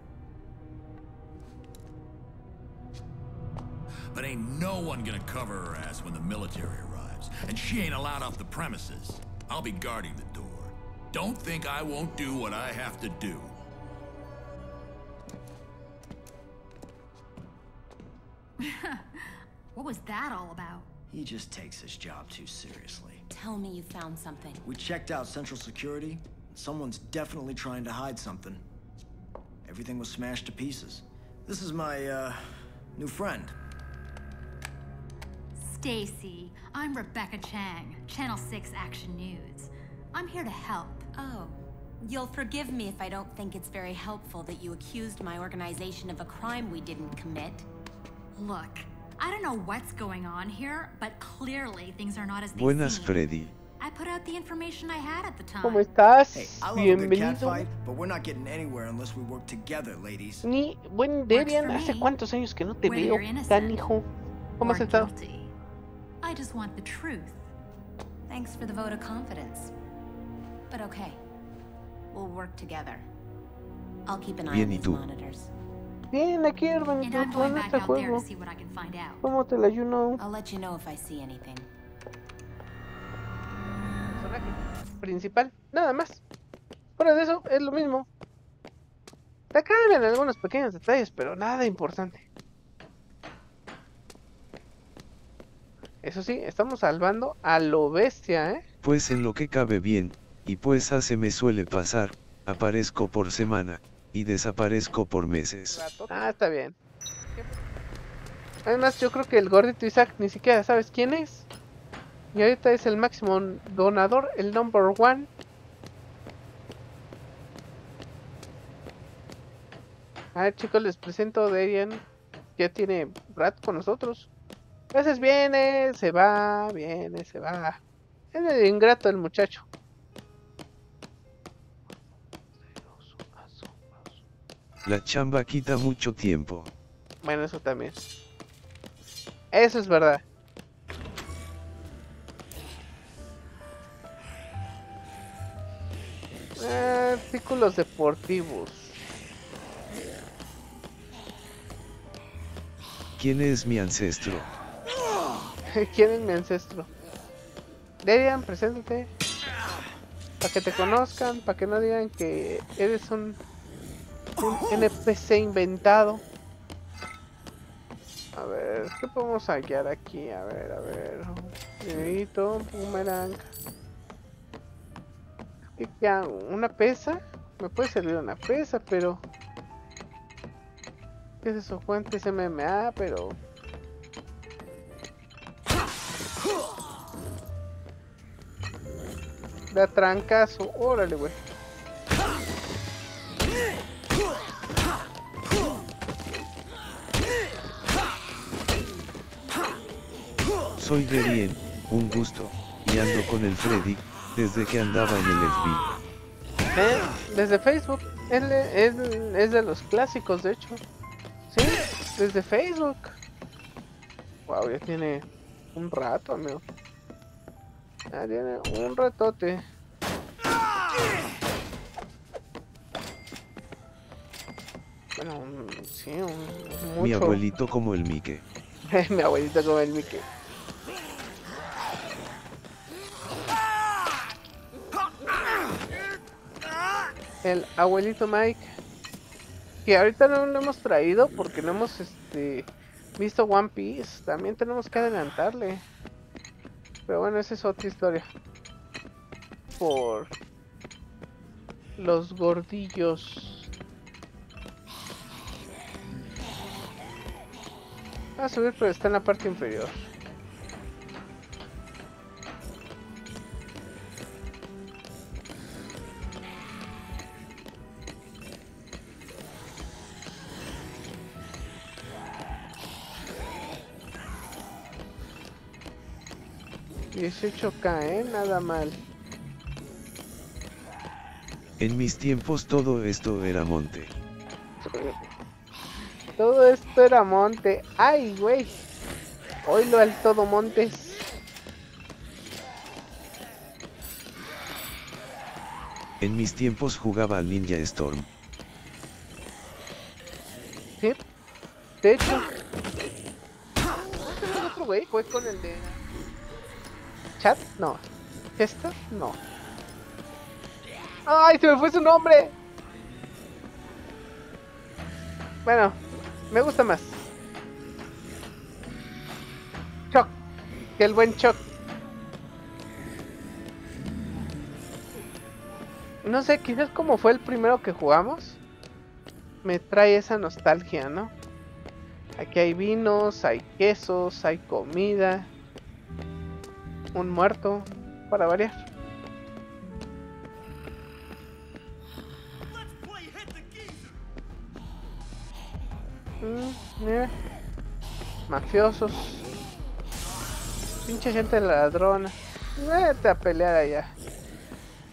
But ain't no one gonna cover her ass when the military arrives. And she ain't allowed off the premises. I'll be guarding the door. Don't think I won't do what I have to do. What was that all about? He just takes his job too seriously. Tell me you found something. We checked out Central Security. Someone's definitely trying to hide something. Everything was smashed to pieces. This is my, uh, new friend. Stacy, I'm Rebecca Chang, Channel 6 Action News. I'm here to help. Oh. You'll forgive me if I don't think it's very helpful that you accused my organization of a crime we didn't commit. Look, I don't know what's going on here, but clearly things are not as they Buenas, seem. Freddy. I put out the information I had at the time. ¿Cómo estás? Hey, I love a good Bienvenido. catfight, but we're not getting anywhere unless we work together, ladies. Ni buen Works Debian, ¿hace cuántos años que no te Whether veo, you're innocent canijo? ¿Cómo has estado? guilty. I just want the truth. Thanks for the vote of confidence. But okay. We'll work together. I'll keep an eye Bien, on ¿y these monitors. Bien, aquí hermanito, And I'm going back este out there juego. to see what I can find out. ¿Cómo te la you know? I'll let you know if I see anything. personaje principal, nada más. Fuera de eso, es lo mismo. Te cambian algunos pequeños detalles, pero nada importante. Eso sí, estamos salvando a lo bestia, ¿eh? Pues en lo que cabe bien, y pues hace me suele pasar, aparezco por semana, y desaparezco por meses. Ah, está bien. Además, yo creo que el gordito Isaac ni siquiera sabes quién es. Y ahorita es el máximo donador, el number one. A ver, chicos, les presento a Darian. Ya tiene rato con nosotros. Veces viene, se va, viene, se va. Es medio ingrato el muchacho. La chamba quita mucho tiempo. Bueno, eso también. Eso es verdad. Artículos deportivos. ¿Quién es mi ancestro? ¿Quién es mi ancestro? Darian, preséntate. Para que te conozcan, para que no digan que eres un, un NPC inventado. A ver, ¿qué podemos hallar aquí? A ver, a ver. Dinerito, boomerang. ¿Qué, hago? ¿Una pesa? Me puede servir una pesa, pero... ¿Qué es eso? Fuentes MMA, pero... Da trancazo. Órale, güey. Soy de bien, un gusto, y ando con el Freddy, desde que andaba en el FB. Eh, Desde Facebook. Él es, es de los clásicos, de hecho. Sí, desde Facebook. Wow, ya tiene un rato, amigo. Ya tiene un ratote. Bueno, un- sí, un, Mi mucho. abuelito como el Mike. Mi abuelito como el Mickey. El abuelito Mike. Que ahorita no lo hemos traído porque no hemos este visto One Piece. También tenemos que adelantarle. Pero bueno, esa es otra historia. Por los gordillos. Va a subir, pero está en la parte inferior. Dieciocho k ¿eh? Nada mal. En mis tiempos todo esto era monte. Todo esto era monte. ¡Ay, güey! Oílo al todo montes. En mis tiempos jugaba al Ninja Storm. Sí. De hecho. ¿Este no es otro güey? Fue con el de. ¿Chat? No. ¿Esto? No. ¡Ay, se me fue su nombre! Bueno, me gusta más. Chuck. Que el buen Chuck. No sé, quizás como fue el primero que jugamos, me trae esa nostalgia, ¿no? Aquí hay vinos, hay quesos, hay comida, un muerto, para variar. Mm, mira. Mafiosos. Pinche gente ladrona. Vete a pelear allá.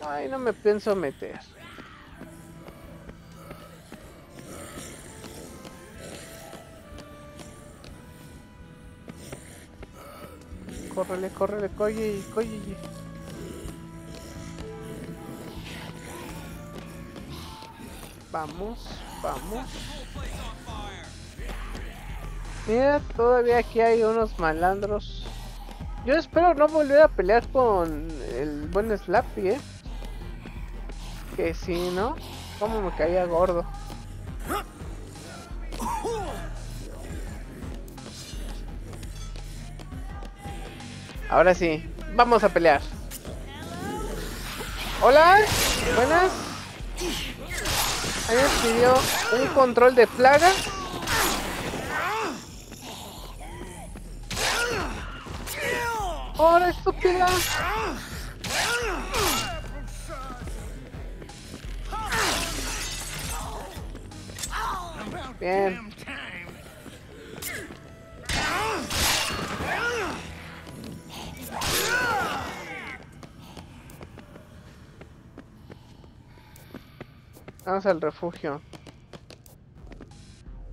Ay, no me pienso meter. Córrele, córrele, coye, coye. Vamos, vamos. Mira, todavía aquí hay unos malandros. Yo espero no volver a pelear con el buen Slappy, eh. Que si no, como me caía gordo. Ahora sí, vamos a pelear. Hola, buenas. Alguien pidió un control de plagas. ¡Ahora, estúpida! Bien. Vamos al refugio.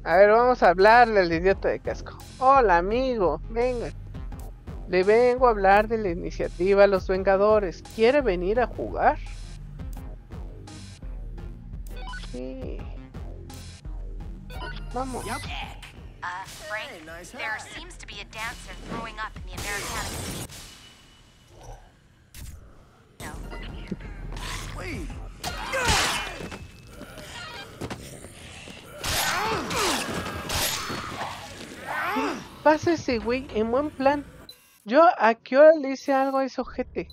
A ver, vamos a hablarle al idiota de casco. Hola, amigo. Venga. Le vengo a hablar de la iniciativa Los Vengadores. ¿Quiere venir a jugar? Sí. Vamos. Uh, Frank, there seems to be a dancer throwing up in the Americana. No. Wait. Pasa ese güey en buen plan. Yo a qué hora le hice algo a ese ojete.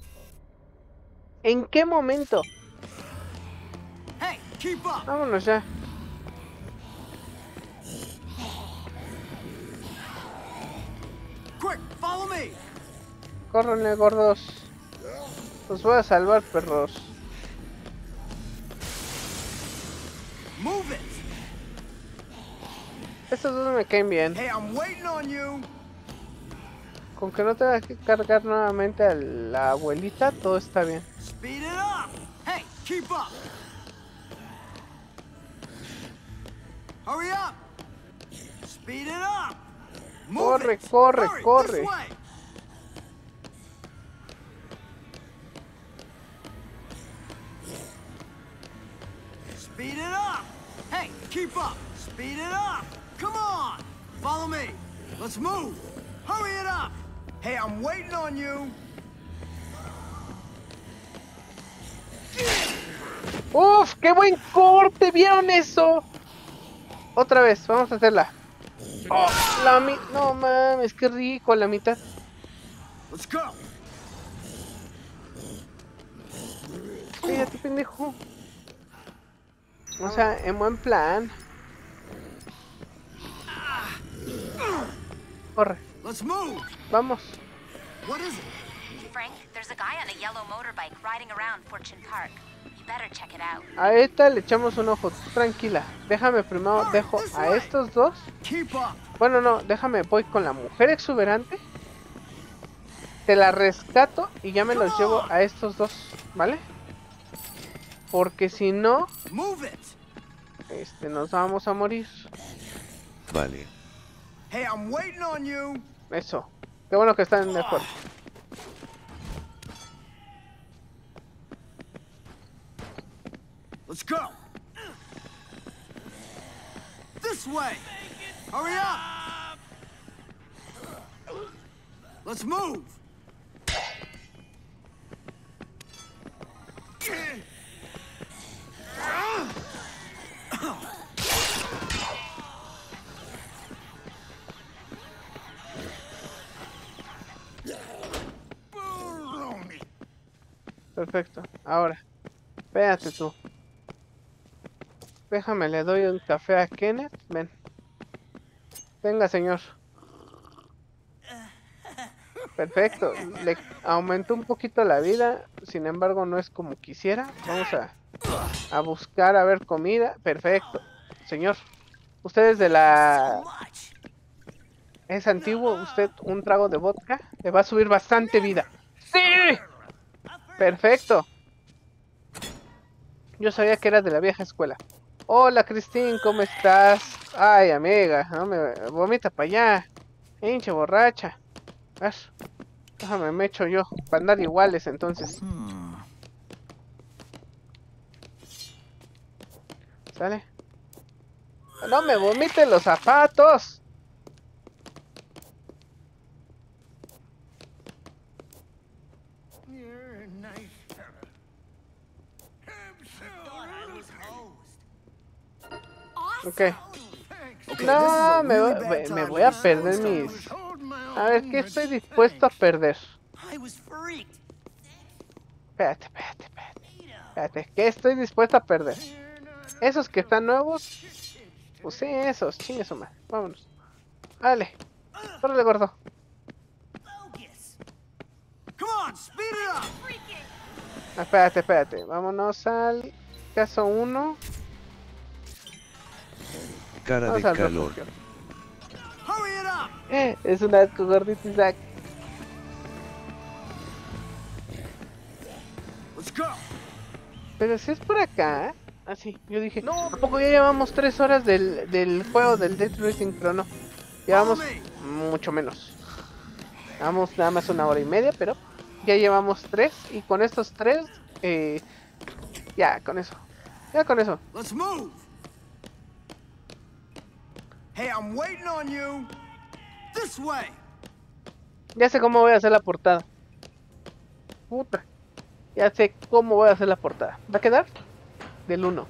¿En qué momento? Vámonos ya. Córrenle, gordos. Los voy a salvar, perros. Move it. Estos dos me caen bien. Hey, I'm waiting on you. Con que no tenga que cargar nuevamente a la abuelita, todo está bien. Speed it up. Hey, keep up. Hurry up. Speed it up. Move Corre, it. corre, Hurry, corre. Speed it up. Hey, keep up. Speed it up. Come on. Follow me. Let's move. Hurry it up. Hey, I'm waiting on you. ¡Uf! ¡Qué buen corte! ¿Vieron eso? Otra vez, vamos a hacerla. Oh, la mi... No mames, qué rico, la mitad. Let's go. Fíjate, pendejo. O sea, en buen plan. Corre, Let's move. vamos. What is it? Frank, there's a guy on a yellow motorbike riding around Fortune Park. You better check it out. A esta le echamos un ojo, tú tranquila. Déjame primero, dejo a estos dos. Bueno, no, déjame, voy con la mujer exuberante. Te la rescato y ya me los llevo a estos dos, ¿vale? Porque si no, Move it. este, nos vamos a morir. Vale. Hey, I'm waiting on you. Eso. Qué bueno que están de acuerdo. Let's go. This way. Hurry up. Let's move. Perfecto. Ahora, espérate tú. Déjame, le doy un café a Kenneth. Ven. Venga, señor. Perfecto. Le aumentó un poquito la vida. Sin embargo, no es como quisiera. Vamos a, a buscar a ver comida. Perfecto. Señor. Usted es de la... Es antiguo. Usted un trago de vodka. Le va a subir bastante vida. ¡Sí! Perfecto. Yo sabía que eras de la vieja escuela. Hola, Cristín, ¿cómo estás? Ay, amiga, no me vomita para allá. Hinche borracha. Déjame, me echo yo. Para andar iguales, entonces. Sale. No me vomiten los zapatos. You're a nice fella. Ok. No, me, voy- me- me voy a perder mis... A ver, ¿qué estoy dispuesto a perder? Espérate, espérate, espérate. Espérate, ¿qué estoy dispuesto a perder? Esos que están nuevos. Pues sí, esos, chingue su madre. Vámonos. Vale. Órale, gordo. Espérate, espérate. Vámonos al caso 1. Cara de calor. Eh, Es un asco, gordito Isaac. Pero si es por acá. Ah, sí. Yo dije, no, ¿a poco ya llevamos 3 horas del, del juego del Death Racing? Pero no. Llevamos mucho menos. Llevamos nada más una hora y media, pero ya llevamos 3. Y con estos 3, eh, ya, con eso. Ya con eso. Let's move. Hey, I'm waiting on you. This way. Ya sé cómo voy a hacer la portada. Puta. Ya sé cómo voy a hacer la portada. ¿Va a quedar? Del 1.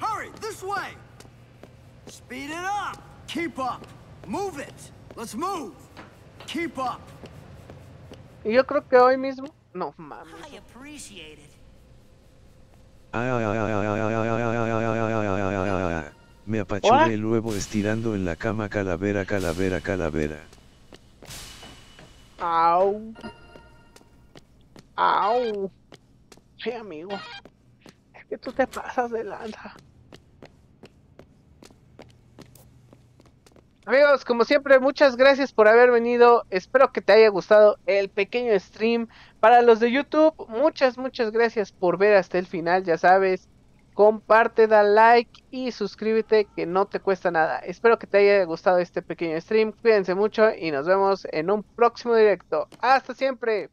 Hurry, this way. Speed it up. Keep up. Move it. Let's move. Keep up. Y yo creo que hoy mismo. No mames. I appreciate it. Me apachurré el huevo estirando en la cama calavera calavera calavera. Au. Au. Sí, amigo. Es que tú te pasas de lanza. Amigos, como siempre, muchas gracias por haber venido. Espero que te haya gustado el pequeño stream. Para los de YouTube, muchas, muchas gracias por ver hasta el final. Ya sabes, comparte, da like y suscríbete que no te cuesta nada. Espero que te haya gustado este pequeño stream. Cuídense mucho y nos vemos en un próximo directo. Hasta siempre.